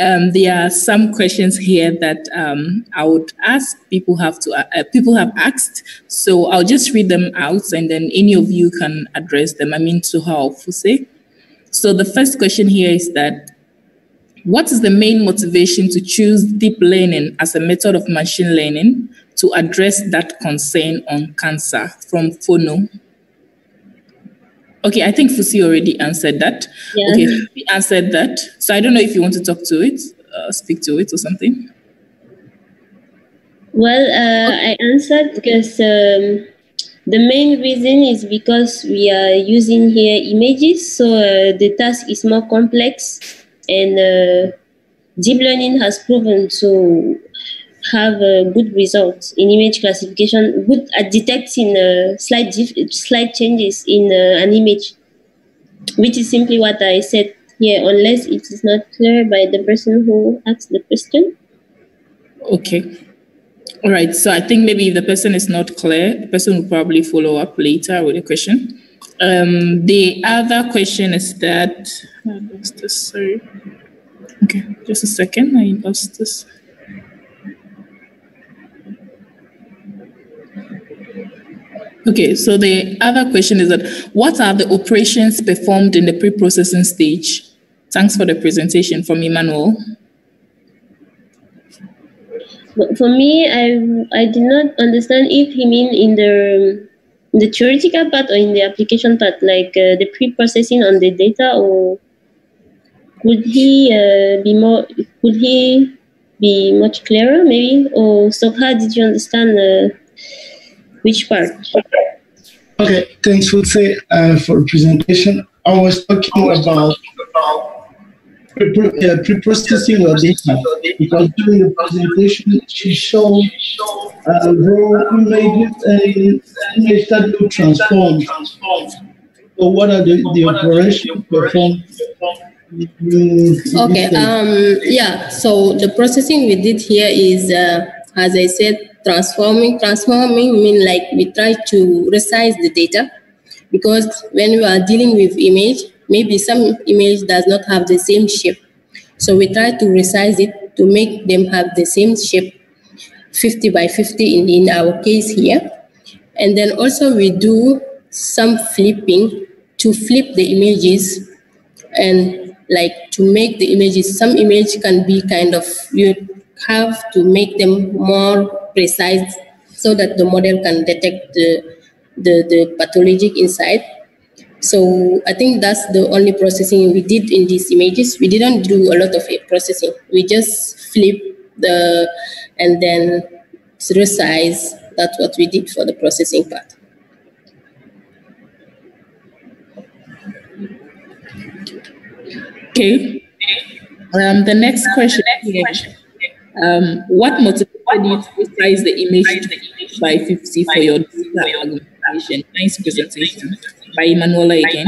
um, there are some questions here that um, I would ask. People have to uh, people have asked, so I'll just read them out, and then any of you can address them. I mean, to how Fuse. So the first question here is that what is the main motivation to choose deep learning as a method of machine learning to address that concern on cancer from Fono? Okay, I think Fusi already answered that. Yeah. Okay, he answered that. So I don't know if you want to talk to it, uh, speak to it or something. Well, uh, I answered because um, the main reason is because we are using here images, so uh, the task is more complex, and uh, deep learning has proven to have uh, good results in image classification, good at detecting uh, slight, slight changes in uh, an image, which is simply what I said here, unless it is not clear by the person who asked the question. Okay. All right. So I think maybe if the person is not clear, the person will probably follow up later with a question. Um, the other question is that, I lost this, sorry. Okay, just a second. I lost this. Okay, so the other question is that what are the operations performed in the pre-processing stage? Thanks for the presentation from Emmanuel. For me, I I did not understand if he mean in the the theoretical part or in the application part, like uh, the pre-processing on the data, or could he uh, be more? Could he be much clearer, maybe? Or so, how did you understand? Uh, which part? Okay, thanks, Fulse, uh, for presentation. I was talking about pre- uh, pre-processing your data because during the presentation she showed uh, raw images and image that you transform. So what are the, the operations performed? Okay, um, yeah, so the processing we did here is, uh, as I said, transforming transforming mean like we try to resize the data. Because when we are dealing with image maybe some image does not have the same shape. So we try to resize it to make them have the same shape 50 by 50 in, in our case here. And then also we do some flipping to flip the images and like to make the images some image can be kind of you have to make them more precise so that the model can detect the, the, the pathologic inside. So I think that's the only processing we did in these images. We didn't do a lot of processing. We just flip the and then resize. That's what we did for the processing part. Okay. Um, the next question. The next question. Um, what motivated you to resize the image by 50 for your presentation? Nice presentation by Emanuela again.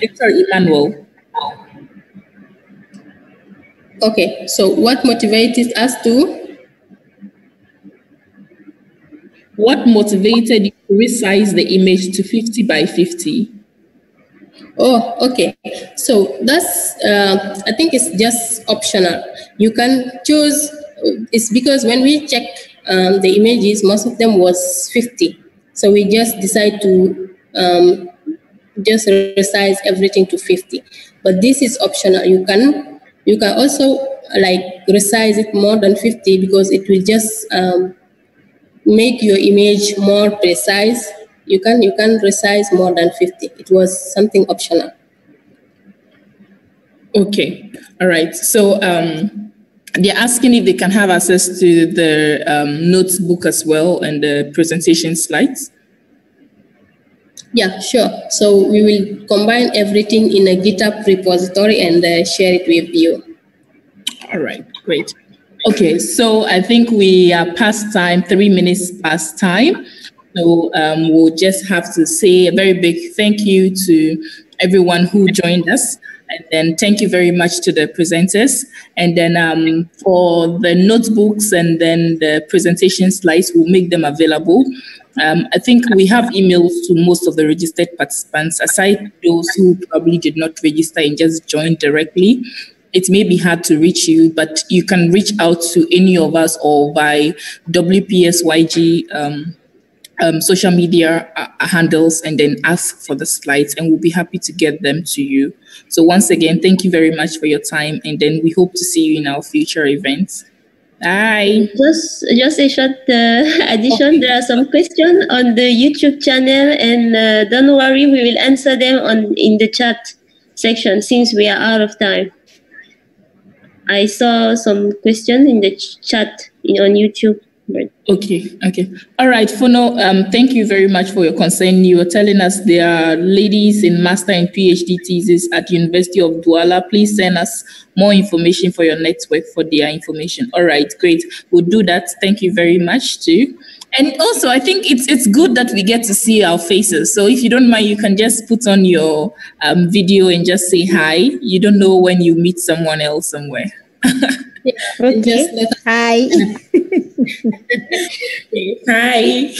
Victor Emmanuel. Okay, so what motivated us to? What motivated you to resize the image to 50 by 50? Oh, okay. So that's, uh, I think it's just optional. You can choose it's because when we check um, the images, most of them was 50. So we just decide to um, just resize everything to 50. But this is optional. You can you can also like resize it more than 50 because it will just um, make your image more precise. You can you can resize more than 50. It was something optional. Okay. All right. So um, they're asking if they can have access to the um, notebook as well and the presentation slides. Yeah, sure. So we will combine everything in a GitHub repository and uh, share it with you. All right, great. Okay, so I think we are past time, three minutes past time. So um, we'll just have to say a very big thank you to everyone who joined us. And then thank you very much to the presenters. And then um, for the notebooks and then the presentation slides, we'll make them available. Um, I think we have emails to most of the registered participants, aside those who probably did not register and just joined directly. it may be hard to reach you, but you can reach out to any of us or by WPSYG um, um, social media uh, handles and then ask for the slides, and we'll be happy to get them to you. So, once again, thank you very much for your time, and then we hope to see you in our future events. Bye. Just, just a short uh, addition. Okay. There are some questions on the YouTube channel, and uh, don't worry, we will answer them on in the chat section since we are out of time. I saw some questions in the ch chat in, on YouTube. Okay, okay. All right, Funo, um, thank you very much for your concern. You were telling us there are ladies in master and PhD thesis at University of Douala. Please send us more information for your network for their information. All right, great. We'll do that. Thank you very much too. And also, I think it's it's good that we get to see our faces. So if you don't mind, you can just put on your um, video and just say hi. You don't know when you meet someone else somewhere. okay. Hi. Hi.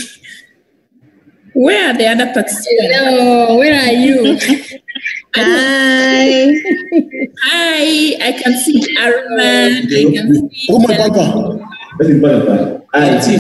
Where are the other participants? Hello, where are you? Hi. Hi. I can see Arman. I can see. Oh my God. Hi.